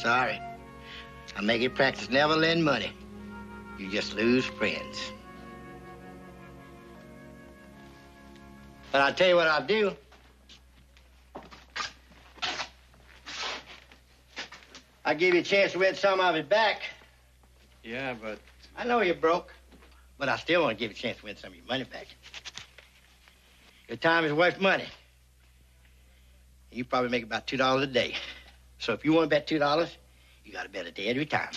Sorry. I make it practice never lend money. You just lose friends. But I'll tell you what I'll do. I'll give you a chance to win some of it back. Yeah, but I know you're broke, but I still want to give you a chance to win some of your money back. Your time is worth money. You probably make about two dollars a day. So if you want to bet two dollars, you got to bet a day every time.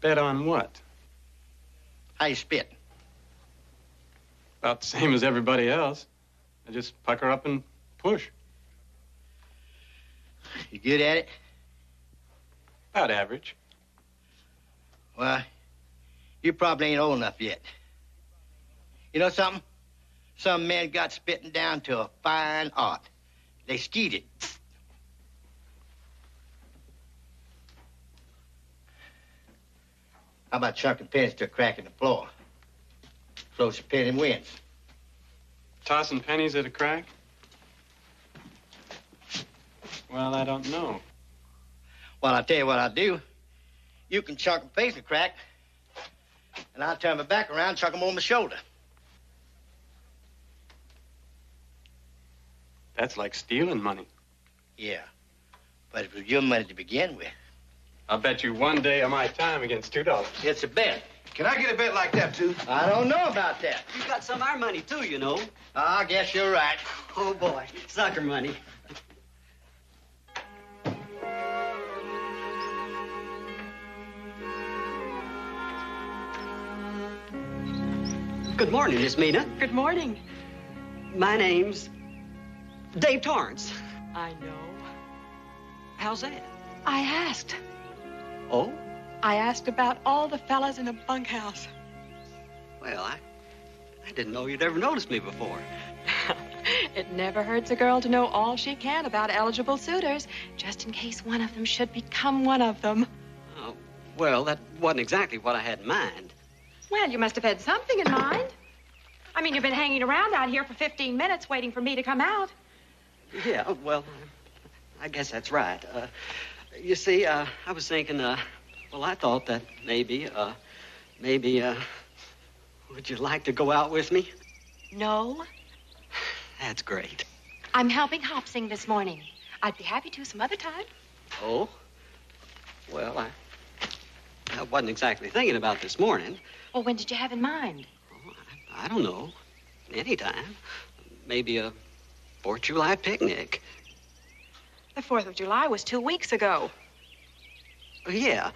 bet on what? How you spit? About the same as everybody else. I just pucker up and push. You good at it? About average. Well, you probably ain't old enough yet. You know something? Some men got spitting down to a fine art. They skied it. How about chucking pennies to a crack in the floor? Closest penny wins. Tossing pennies at a crack? Well, I don't know. Well, I'll tell you what I'll do. You can chuck 'em face a crack, and I'll turn my back around and chuck 'em on my shoulder. That's like stealing money. Yeah, but it was your money to begin with. I'll bet you one day of my time against two dollars. It's a bet. Can I get a bet like that, too? I don't know about that. You got some of our money, too, you know. Ah, I guess you're right. Oh, boy. Sucker money. Good morning, Miss Mina. Good morning. My name's Dave Torrance. I know. How's that? I asked. Oh? I asked about all the fellas in a bunkhouse. Well, I, I didn't know you'd ever noticed me before. It never hurts a girl to know all she can about eligible suitors, just in case one of them should become one of them. Oh, well, that wasn't exactly what I had in mind. Well, you must have had something in mind. I mean, you've been hanging around out here for 15 minutes waiting for me to come out. Yeah, well, I guess that's right. Uh, you see, uh, I was thinking, uh, well, I thought that maybe, uh, maybe, uh, would you like to go out with me? No, That's great. I'm helping Hop Sing this morning. I'd be happy to some other time. Oh? Well, I, I wasn't exactly thinking about this morning. Well, when did you have in mind? oh I don't know. Anytime. Maybe a Fourth of July picnic. The 4th of July was two weeks ago. Yeah.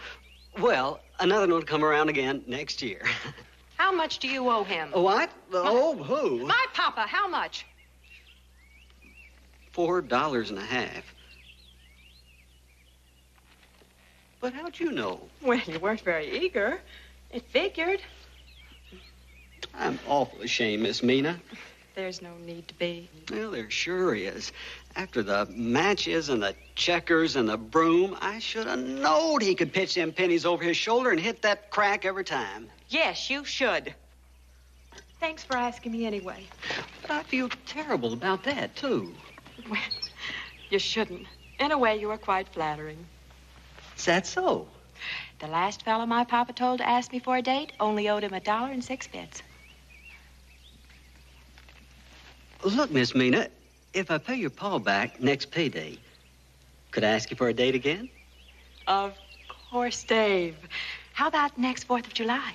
Well, another one will come around again next year. How much do you owe him? What? Oh, who? My papa, how much? Four dollars and a half. But how'd you know? Well, you weren't very eager. It figured. I'm awful ashamed, Miss Mina. There's no need to be. Well, there sure is. After the matches and the checkers and the broom, I should have knowed he could pitch them pennies over his shoulder and hit that crack every time. Yes, you should. Thanks for asking me anyway. But I feel terrible about that, too. Well, you shouldn't. In a way, you were quite flattering. Is that so? The last fellow my papa told to ask me for a date only owed him a dollar and six Look, Miss Mina, if I pay your pa back next payday, could I ask you for a date again? Of course, Dave. How about next 4th of July?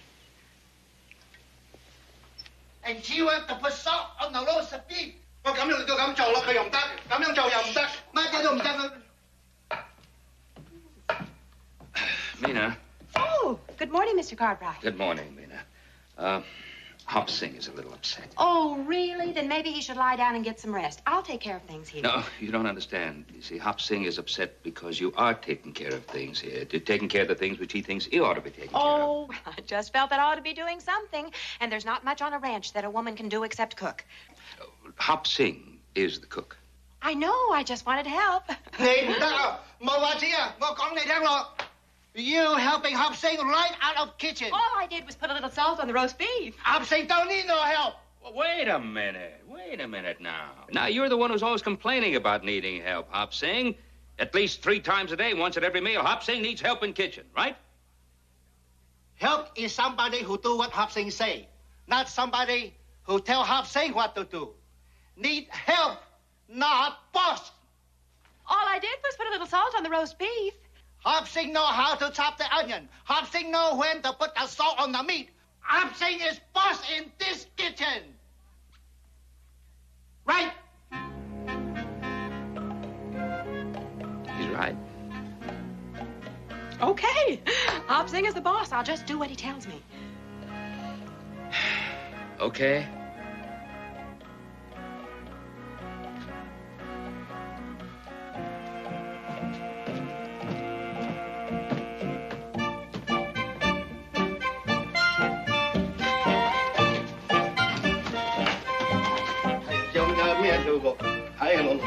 And she went to put salt on the roast of beef. 我咁样就咁做落去又唔得，咁样做又唔得，乜嘢都唔得。 Mina, Oh, good morning, Mr. Cartwright. good morning, Mina. Uh, Hop Sing is a little upset. Oh, really? Then maybe he should lie down and get some rest. I'll take care of things here. No, you don't understand. You see, Hop Sing is upset because you are taking care of things here. You're taking care of the things which he thinks he ought to be taking care of. Oh, I just felt that I ought to be doing something. And there's not much on a ranch that a woman can do except cook. Hop Sing is the cook. I know. I just wanted help. You helping Hop Sing right out of kitchen. All I did was put a little salt on the roast beef. Hop Sing don't need no help. Wait a minute. Wait a minute now. Now, you're the one who's always complaining about needing help, Hop Sing, At least three times a day, once at every meal, Hop Sing needs help in kitchen, right? Help is somebody who do what Hop Sing say, not somebody who tell Hop Sing what to do. Need help, not boss. All I did was put a little salt on the roast beef. Hop Sing know how to chop the onion. Hop Sing know when to put the salt on the meat. Hop Sing is boss in this kitchen. Right? He's right. Okay. Hop Sing is the boss. I'll just do what he tells me. Okay.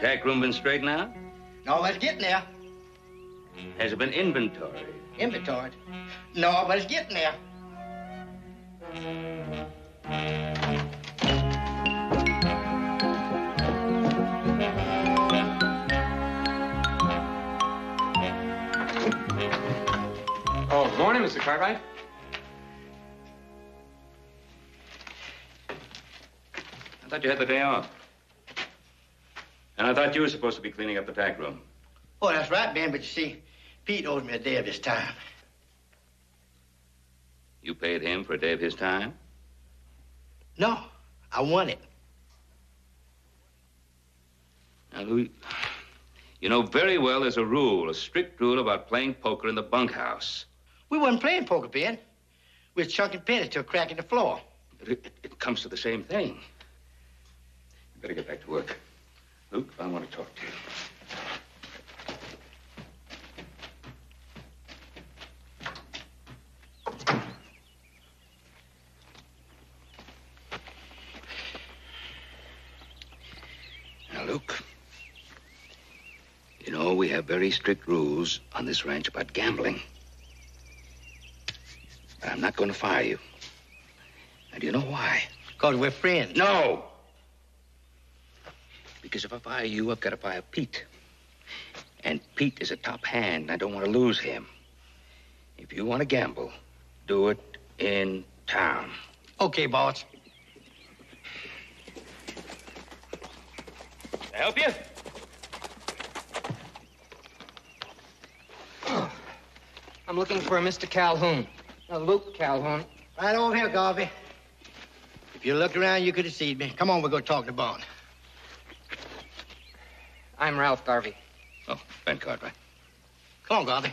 tack room been straightened out? No, but it's getting there. Has it been inventoried? Inventoried? No, but it's getting there. Oh, good morning, Mr. Cartwright. I thought you had the day off. And I thought you were supposed to be cleaning up the tack room. Oh, that's right, Ben, but you see, Pete owes me a day of his time. You paid him for a day of his time? No, I won it. Now, Louis, you know very well there's a rule, a strict rule about playing poker in the bunkhouse. We wasn't playing poker, Ben. We was chunking pennies till crack in the floor. It, it, it comes to the same thing. You better get back to work. Luke, I want to talk to you. Now, Luke, you know we have very strict rules on this ranch about gambling. But I'm not going to fire you. And do you know why? Because we're friends. No! Because if I fire you, I've got to fire Pete. And Pete is a top hand, and I don't want to lose him. If you want to gamble, do it in town. Okay, boss. I help you? I'm looking for a Mr. Calhoun. Uh, Luke Calhoun. Right over here, Garvey. If you looked around, you could have seen me. Come on, we'll go talk to Bond. I'm Ralph Garvey. Oh, Ben Cartwright. Come on, Garvey.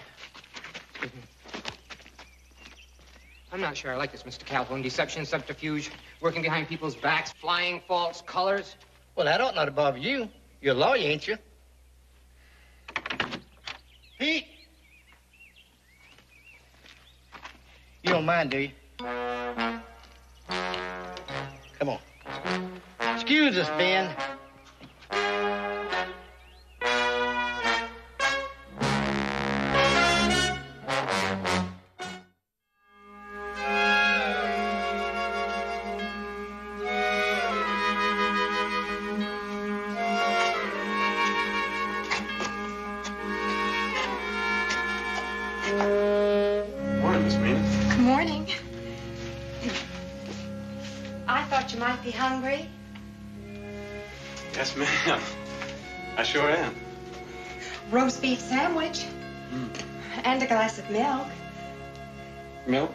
I'm not sure I like this, Mr. Calhoun. Deception, subterfuge, working behind people's backs, flying false colors. Well, that ought not to bother you. You're a lawyer, ain't you? Pete! You don't mind, do you? Come on. Excuse us, Ben. Milk?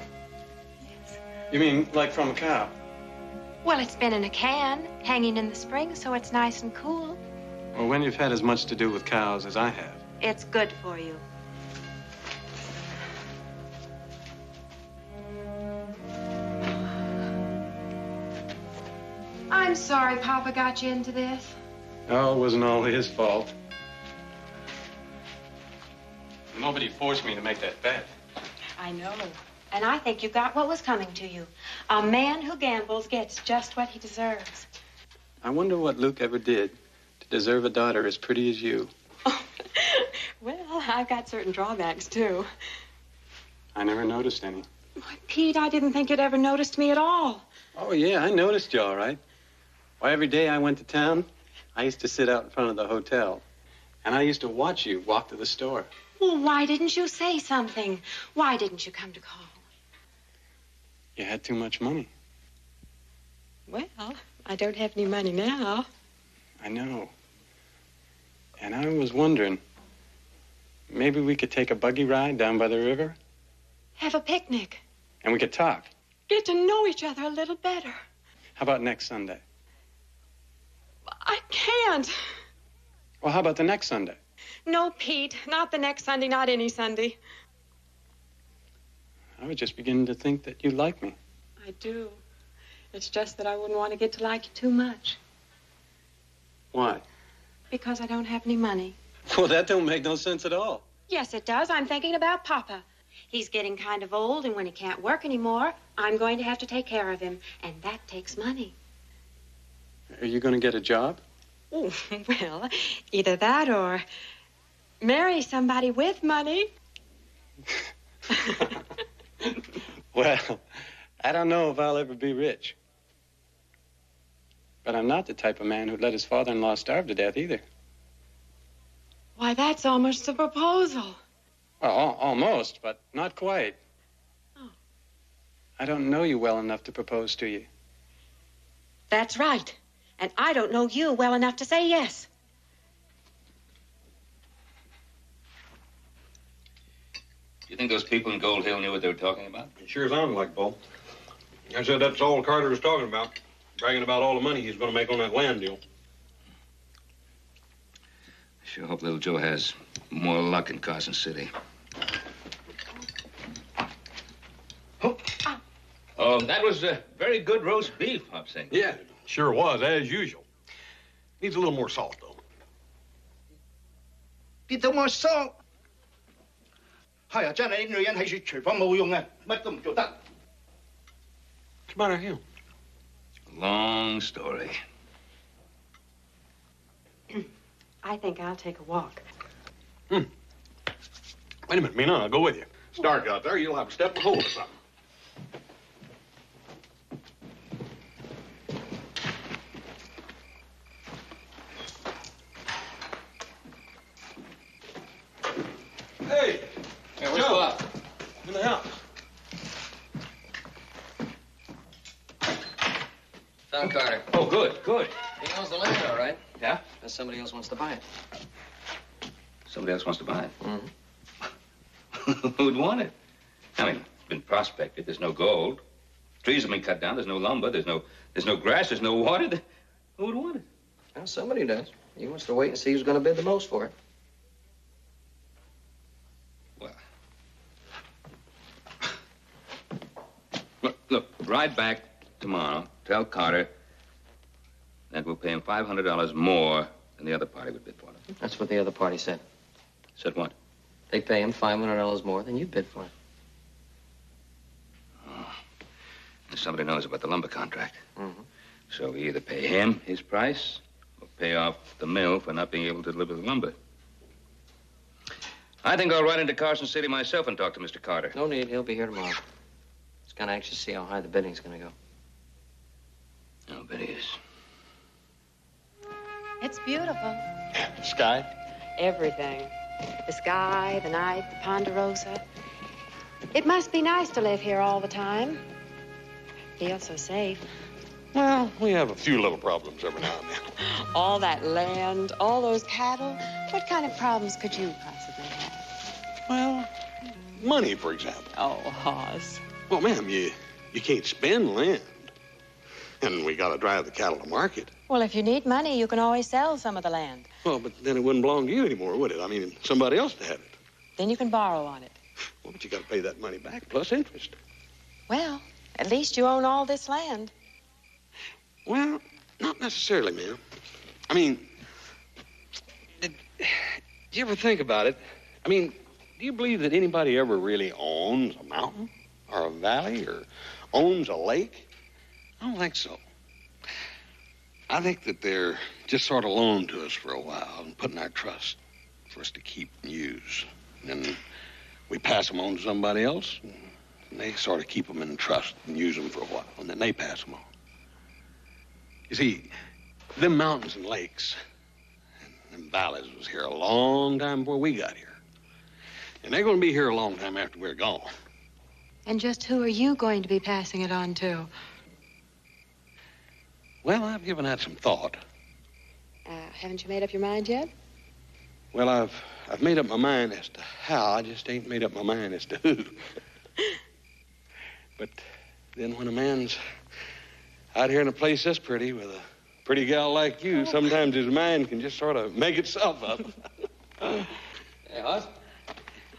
You mean like from a cow? Well, it's been in a can, hanging in the spring, so it's nice and cool. Well, when you've had as much to do with cows as I have. It's good for you. I'm sorry Papa got you into this. Oh, it wasn't all his fault. Nobody forced me to make that bet. I know. And I think you got what was coming to you. A man who gambles gets just what he deserves. I wonder what Luke ever did to deserve a daughter as pretty as you. Oh, Well, I've got certain drawbacks, too. I never noticed any. Why, Pete, I didn't think you'd ever noticed me at all. Oh, yeah, I noticed you all right. Why, every day I went to town, I used to sit out in front of the hotel. And I used to watch you walk to the store. Well, why didn't you say something? Why didn't you come to call? You had too much money. Well, I don't have any money now. I know. And I was wondering, maybe we could take a buggy ride down by the river Have a picnic. and we could talk. Get to know each other a little better. How about next Sunday? I can't. Well, how about the next Sunday? No, Pete. Not the next Sunday, not any Sunday. I was just beginning to think that you like me. I do. It's just that I wouldn't want to get to like you too much Why? because I don't have any money. Well, that don't make no sense at all. Yes, it does. I'm thinking about Papa. He's getting kind of old, and when he can't work anymore, I'm going to have to take care of him, and that takes money. Are you going to get a job? Oh, well, either that or marry somebody with money. Well, I don't know if I'll ever be rich. But I'm not the type of man who'd let his father-in-law starve to death either. Why, that's almost a proposal. Well, al- almost, but not quite. Oh. I don't know you well enough to propose to you. That's right. And I don't know you well enough to say yes. You think those people in Gold Hill knew what they were talking about? It sure sounded like Bo. I said that's all Carter was talking about, bragging about all the money he's going to make on that land deal. I Sure hope little Joe has more luck in Carson City. Oh, that was a very good roast beef, Hop Sing. Yeah, sure was, as usual. Needs a little more salt, though. Get the more salt. 系啊，真系啲女人喺住厨房冇用啊，乜都唔做得。 What's the matter with him? Long story. I think I'll take a walk. Wait a minute, Mina, I'll go with you. It's dark out there. You'll have to step and hold of something. Good, good. He owns the land, all right. Yeah? Unless somebody else wants to buy it. Somebody else wants to buy it. Mm-hmm. Who'd want it? I mean, it's been prospected. There's no gold. Trees have been cut down. There's no lumber. There's no, there's no grass. There's no water. Who would want it? Well, somebody does. He wants to wait and see who's going to bid the most for it. Well. Look, look, ride back tomorrow. Tell Carter that we'll pay him $500 more than the other party would bid for it. That's what the other party said. Said what? They pay him $500 more than you bid for it. Somebody knows about the lumber contract. Mm-hmm. So we either pay him his price or pay off the mill for not being able to deliver the lumber. I think I'll ride into Carson City myself and talk to Mr. Carter. No need. He'll be here tomorrow. He's kind of anxious to see how high the bidding's going to go. I'll bet he is. It's beautiful. The Sky? Everything. The sky, the night, the Ponderosa. It must be nice to live here all the time. Feel so safe. Well, we have a few little problems every now and then. All that land, all those cattle. What kind of problems could you possibly have? Well, money, for example. Oh, Hoss. Well, ma'am, you, you can't spend land. And we got to drive the cattle to market. Well, if you need money, you can always sell some of the land. Well, but then it wouldn't belong to you anymore, would it? I mean, somebody else to have it. Then you can borrow on it. Well, but you got to pay that money back plus interest. Well, at least you own all this land. Well, not necessarily, ma'am. I mean, did, did you ever think about it? I mean, do you believe that anybody ever really owns a mountain or a valley or owns a lake? I don't think so. I think that they're just sort of loaned to us for a while and put in our trust for us to keep and use. And then we pass them on to somebody else, and they sort of keep them in trust and use them for a while, and then they pass them on. You see, them mountains and lakes and them valleys was here a long time before we got here. And they're going to be here a long time after we're gone. And just who are you going to be passing it on to? Well, I've given that some thought. Uh, haven't you made up your mind yet? Well, I've I've made up my mind as to how. I just ain't made up my mind as to who. but then when a man's out here in a place this pretty with a pretty gal like you, sometimes his mind can just sort of make itself up. Hey, Hoss.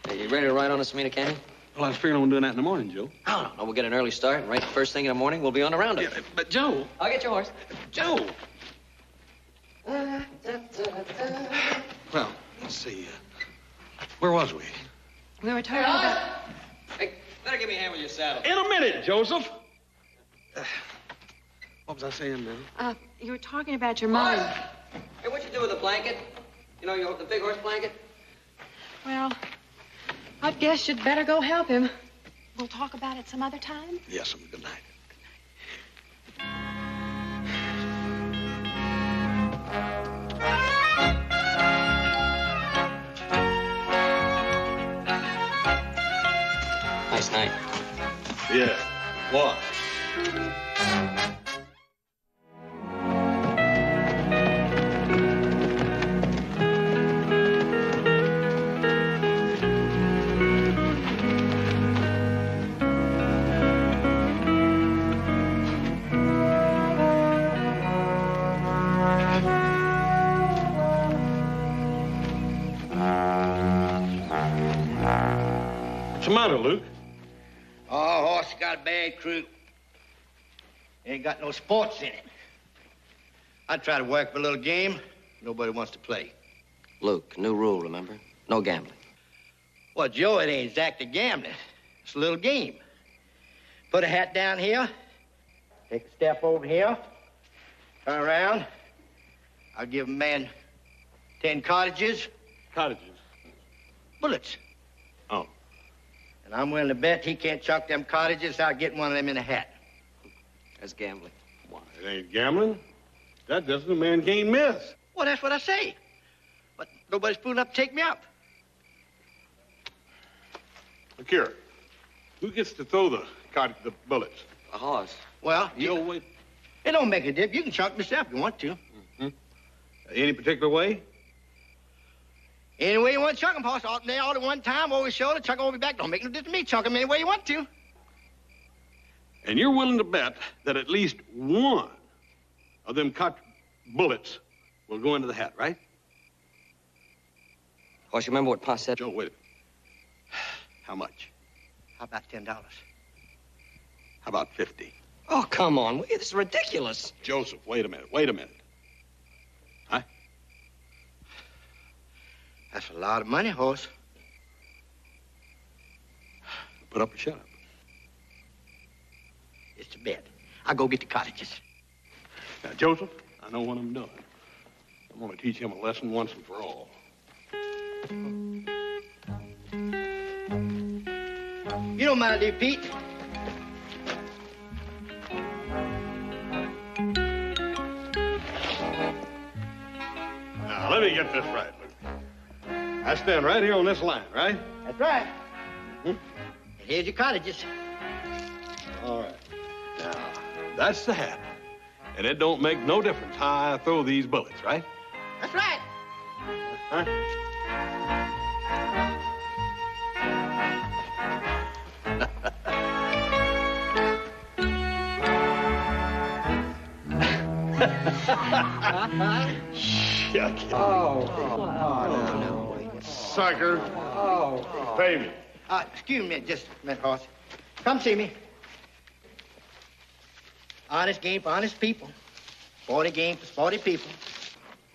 Hey, you ready to ride on to Samina Canyon? Well, I was figuring on doing that in the morning, Joe. No, no, no. We'll get an early start, and right first thing in the morning, we'll be on the roundup. but, Joe. I'll get your horse. Joe. Well, let's see. Uh, where was we? We were talking about. Hey, better give me a hand with your saddle. In a minute, Joseph. Uh, what was I saying now? Uh, you were talking about your mother. Hey, what'd you do with the blanket? You know, your, the big horse blanket? Well, I guess you'd better go help him. We'll talk about it some other time. Yes, um, good night. Nice night. Yeah. What? Matter, Luke? Our horse got a bad croup. Ain't got no sports in it. I try to work for a little game. Nobody wants to play. Luke, new rule, remember? No gambling. Well, Joe, it ain't exactly gambling. It's a little game. Put a hat down here. Take a step over here. Turn around. I'll give a man ten cartridges. Cartridges? Bullets. And I'm willing to bet he can't chuck them cartridges without getting one of them in a hat. That's gambling. Why, it ain't gambling. That doesn't a man can't miss. Well, that's what I say. But nobody's fool enough to take me up. Look here. Who gets to throw the cart, the bullets? A horse. Well, you know, wait. It don't make a dip. You can chuck yourself if you want to. Mm-hmm. Any particular way? Any way you want to chuck 'em, boss. All, they all at one time, over your shoulder, chuck 'em over your back. Don't make no difference to me. Chuck 'em any way you want to. And you're willing to bet that at least one of them cut bullets will go into the hat, right? Hoss, you remember what Pa said? Joe, wait. How much? How about ten dollars? How about 50? Oh, come on. This is ridiculous. Joseph, wait a minute. Wait a minute. That's a lot of money, Hoss. Put up or shut up. It's a bet. I'll go get the cartridges. Now, Joseph, I know what I'm doing. I'm going to teach him a lesson once and for all. You don't mind, dear Pete? Now, let me get this right. I stand right here on this line, right? That's right. And here's your cartridges. All right. Now, that's the hat. And it don't make no difference how I throw these bullets, right? That's right. Huh? Shuck it. Oh, no, no. Sucker. Oh. Pay me. Uh, excuse me just a minute, Hoss. Come see me. Honest game for honest people. Sporty game for sporty people.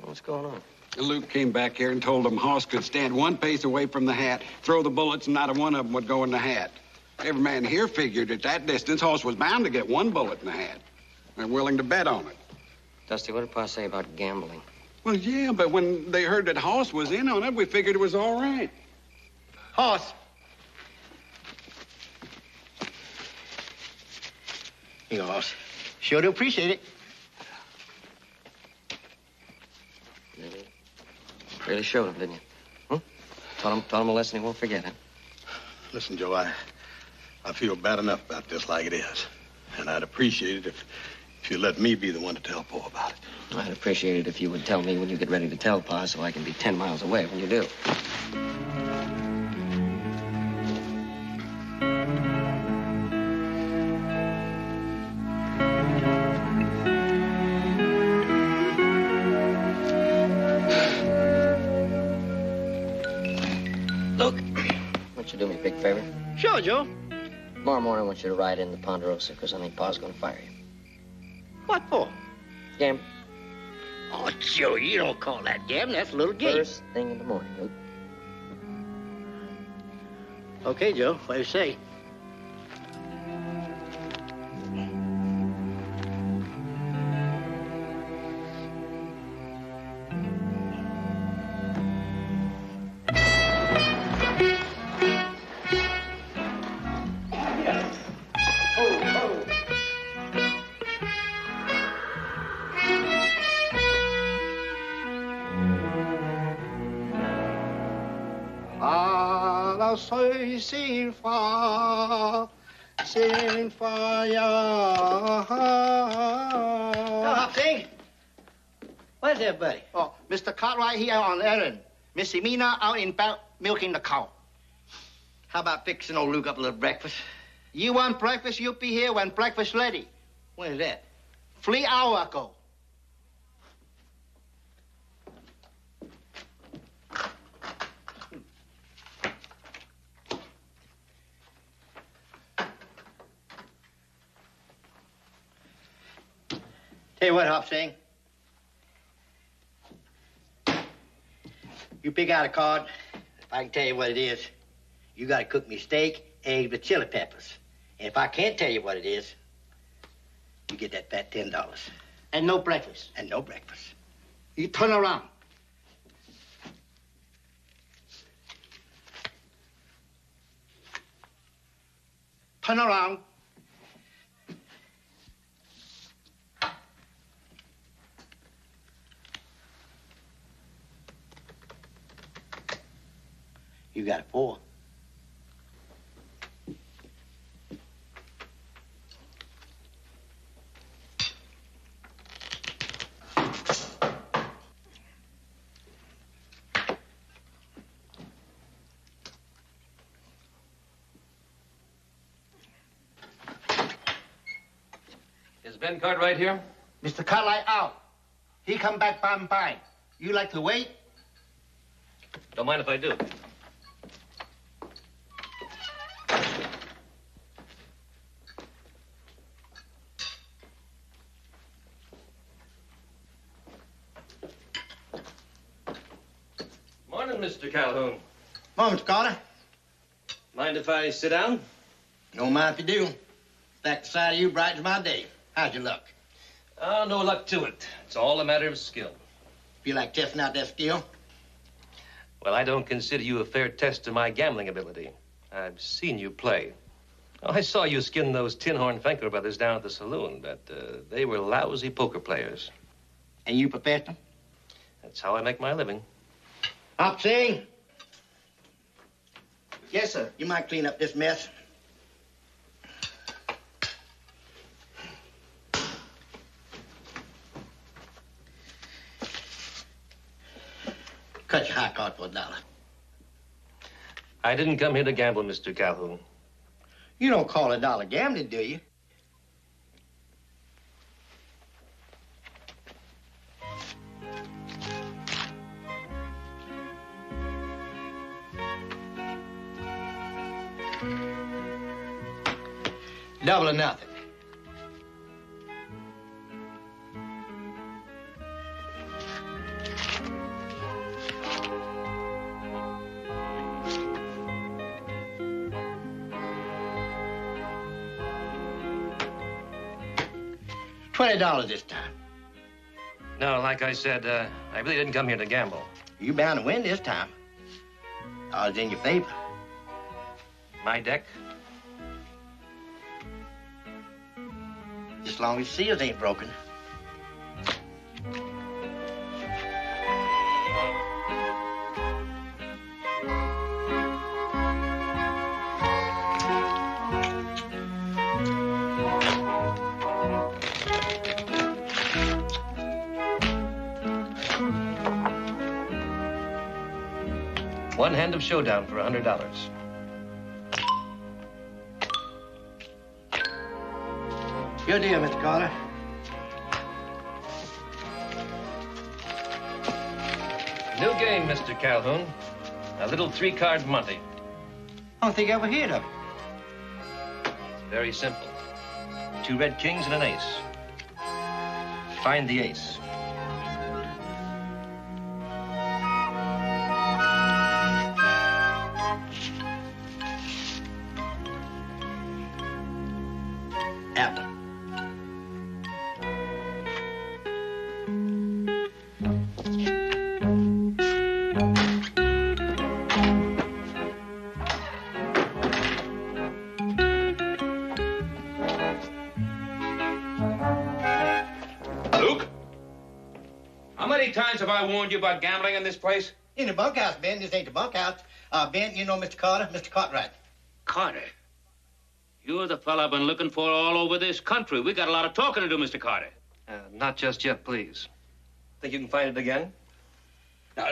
What's going on? Luke came back here and told him Hoss could stand one pace away from the hat, throw the bullets, and not a one of them would go in the hat. Every man here figured at that distance, Hoss was bound to get one bullet in the hat. They're willing to bet on it. Dusty, what did Pa say about gambling? Well, yeah, but when they heard that Hoss was in on it, we figured it was all right. Hoss. Here you go, Hoss. Sure do appreciate it. Really, really showed him, didn't you? Hmm? Taught him, taught him a lesson he won't forget, huh? Listen, Joe, I, I feel bad enough about this like it is. And I'd appreciate it if, if you let me be the one to tell Pa about it. I'd appreciate it if you would tell me when you get ready to tell Pa so I can be 10 miles away when you do. Look. Won't you do me a big favor? Sure, Joe. Tomorrow morning, I want you to ride in the Ponderosa because I think Pa's going to fire you. What for? Gam. Oh, Joe, you don't call that gambling. That's a little game. First thing in the morning, Luke. Okay, Joe. What do you say? Soy sin fa, sin fa ya. Sing. Where's everybody? Oh, Mr. Cartwright here on errand. Missy Mina out in back milking the cow. How about fixing old Luke up a little breakfast? You want breakfast? You'll be here when breakfast ready. When is that? Three hour ago. Tell you what, Hop Sing. You pick out a card. If I can tell you what it is, you gotta cook me steak, eggs with chili peppers. And if I can't tell you what it is, you get that fat ten dollars. And no breakfast. And no breakfast. You turn around. Turn around. You got a four. Is Ben Cartwright here? Mr. Cartwright out. He come back by and by. You like to wait? Don't mind if I do. Calhoun. Moment, Carter. Mind if I sit down? Don't mind if you do. Back the side of you brightens my day. How's your luck? Oh, no luck to it. It's all a matter of skill. Feel like testing out that skill? Well, I don't consider you a fair test of my gambling ability. I've seen you play. Oh, I saw you skin those Tin Horn Fenker brothers down at the saloon, but uh, they were lousy poker players. And you professional? That's how I make my living. Hop Sing, Yes, sir. you might clean up this mess. Cut your high card for a dollar. I didn't come here to gamble, Mr. Calhoun. You don't call a dollar gambling, do you? Double or nothing. Twenty dollars this time. No, like I said, uh, I really didn't come here to gamble. You bound to win this time. Odds in your favor. My deck? Long as seals ain't broken. One hand of showdown for a hundred dollars. Your deal, Mr. Carter. New game, Mr. Calhoun. A little three-card Monte. I don't think I ever heard of it. It's Very simple. Two red kings and an ace. Find the ace. About gambling in this place? In the bunkhouse, Ben. This ain't the bunkhouse. Uh, Ben, you know Mr. Carter? Mr. Cartwright. Carter. You're the fella I've been looking for all over this country. We got a lot of talking to do, Mr. Carter. Uh, not just yet, please. Think you can find it again? Now,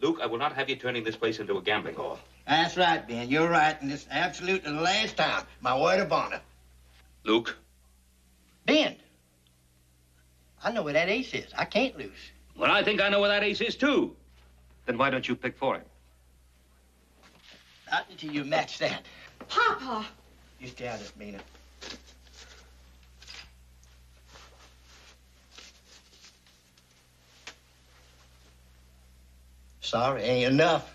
Luke, I will not have you turning this place into a gambling hall. That's right, Ben. You're right. And this is absolutely the last time. My word of honor. Luke? Ben. I know where that ace is. I can't lose. Well, I think I know where that ace is, too. Then why don't you pick for him? Not until you match that. Papa! You stay out of this, Mina. Sorry, ain't enough.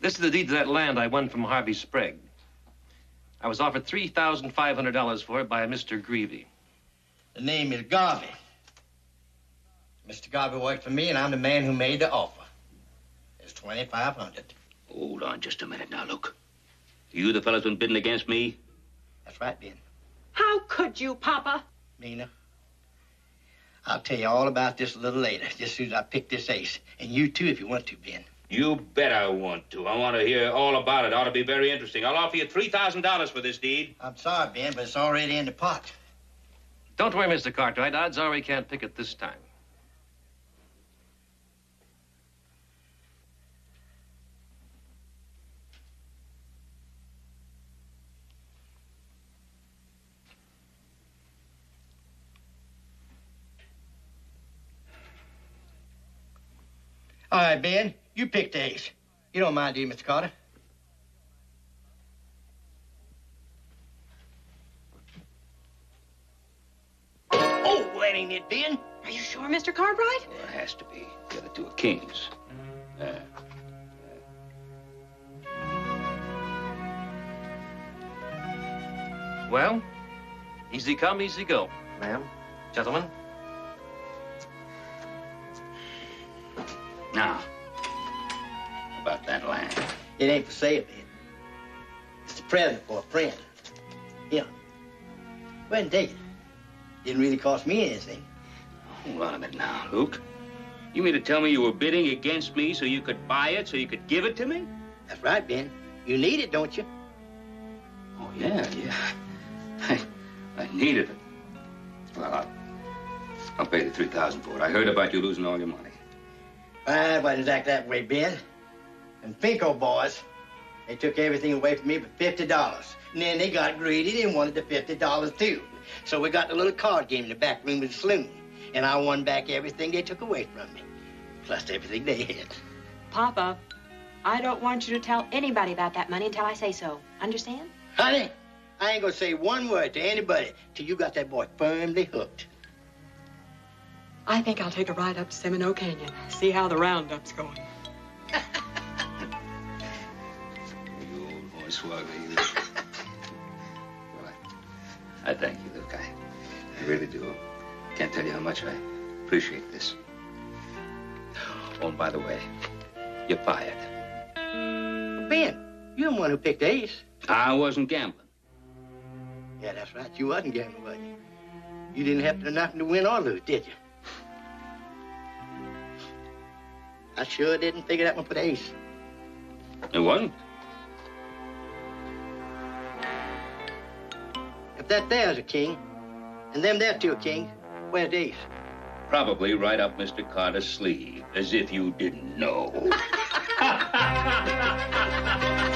This is the deed to that land I won from Harvey Sprague. I was offered $3,500 for it by a Mr. Greavy. The name is Garvey. Mr. Garvey worked for me, and I'm the man who made the offer. It's 2500 Hold on just a minute now, Luke. You the fella's been bidding against me? That's right, Ben. How could you, Papa? Mina, I'll tell you all about this a little later, just as soon as I pick this ace. And you too, if you want to, Ben. You bet I want to. I want to hear all about it. Ought to be very interesting. I'll offer you $3,000 for this deed. I'm sorry, Ben, but it's already in the pot. Don't worry, Mr. Cartwright. Odds are we can't pick it this time. All right, Ben, you pick the ace. You don't mind, do you, Mr. Carter? Oh, that ain't it, Ben. Are you sure, Mr. Cartwright? Well, it has to be. The other two are kings. Uh, Well, easy come, easy go. Ma'am? Gentlemen, now, about that land. It ain't for sale, Ben. It's a present for a friend. Yeah. Ahead and. Didn't really cost me anything. Hold on a minute now, Luke. You mean to tell me you were bidding against me so you could buy it, so you could give it to me? That's right, Ben. You need it, don't you? Oh, yeah, yeah. I, I needed it. Well, I'll, I'll pay the 3000 for it. I heard about you losing all your money. I wasn't exactly that way, Ben. And Finko boys, they took everything away from me but $50. And then they got greedy and wanted the $50 too. So we got the little card game in the back room of the saloon. And I won back everything they took away from me. Plus everything they had. Papa, I don't want you to tell anybody about that money until I say so. Understand? Honey, I ain't gonna say one word to anybody till you got that boy firmly hooked. I think I'll take a ride up to Seminole Canyon, see how the roundup's going. You. well, I, I thank you, Luke. I, I really do. Can't tell you how much I appreciate this. Oh, and by the way, you're fired. Ben, you're the one who picked Ace. I wasn't gambling. Yeah, that's right. You wasn't gambling, was you? You didn't have to do nothing to win or lose, did you? I sure didn't figure that one for the ace. It wasn't. That, there's a king. And them there two kings. Where's these? Probably right up Mr. Carter's sleeve, as if you didn't know.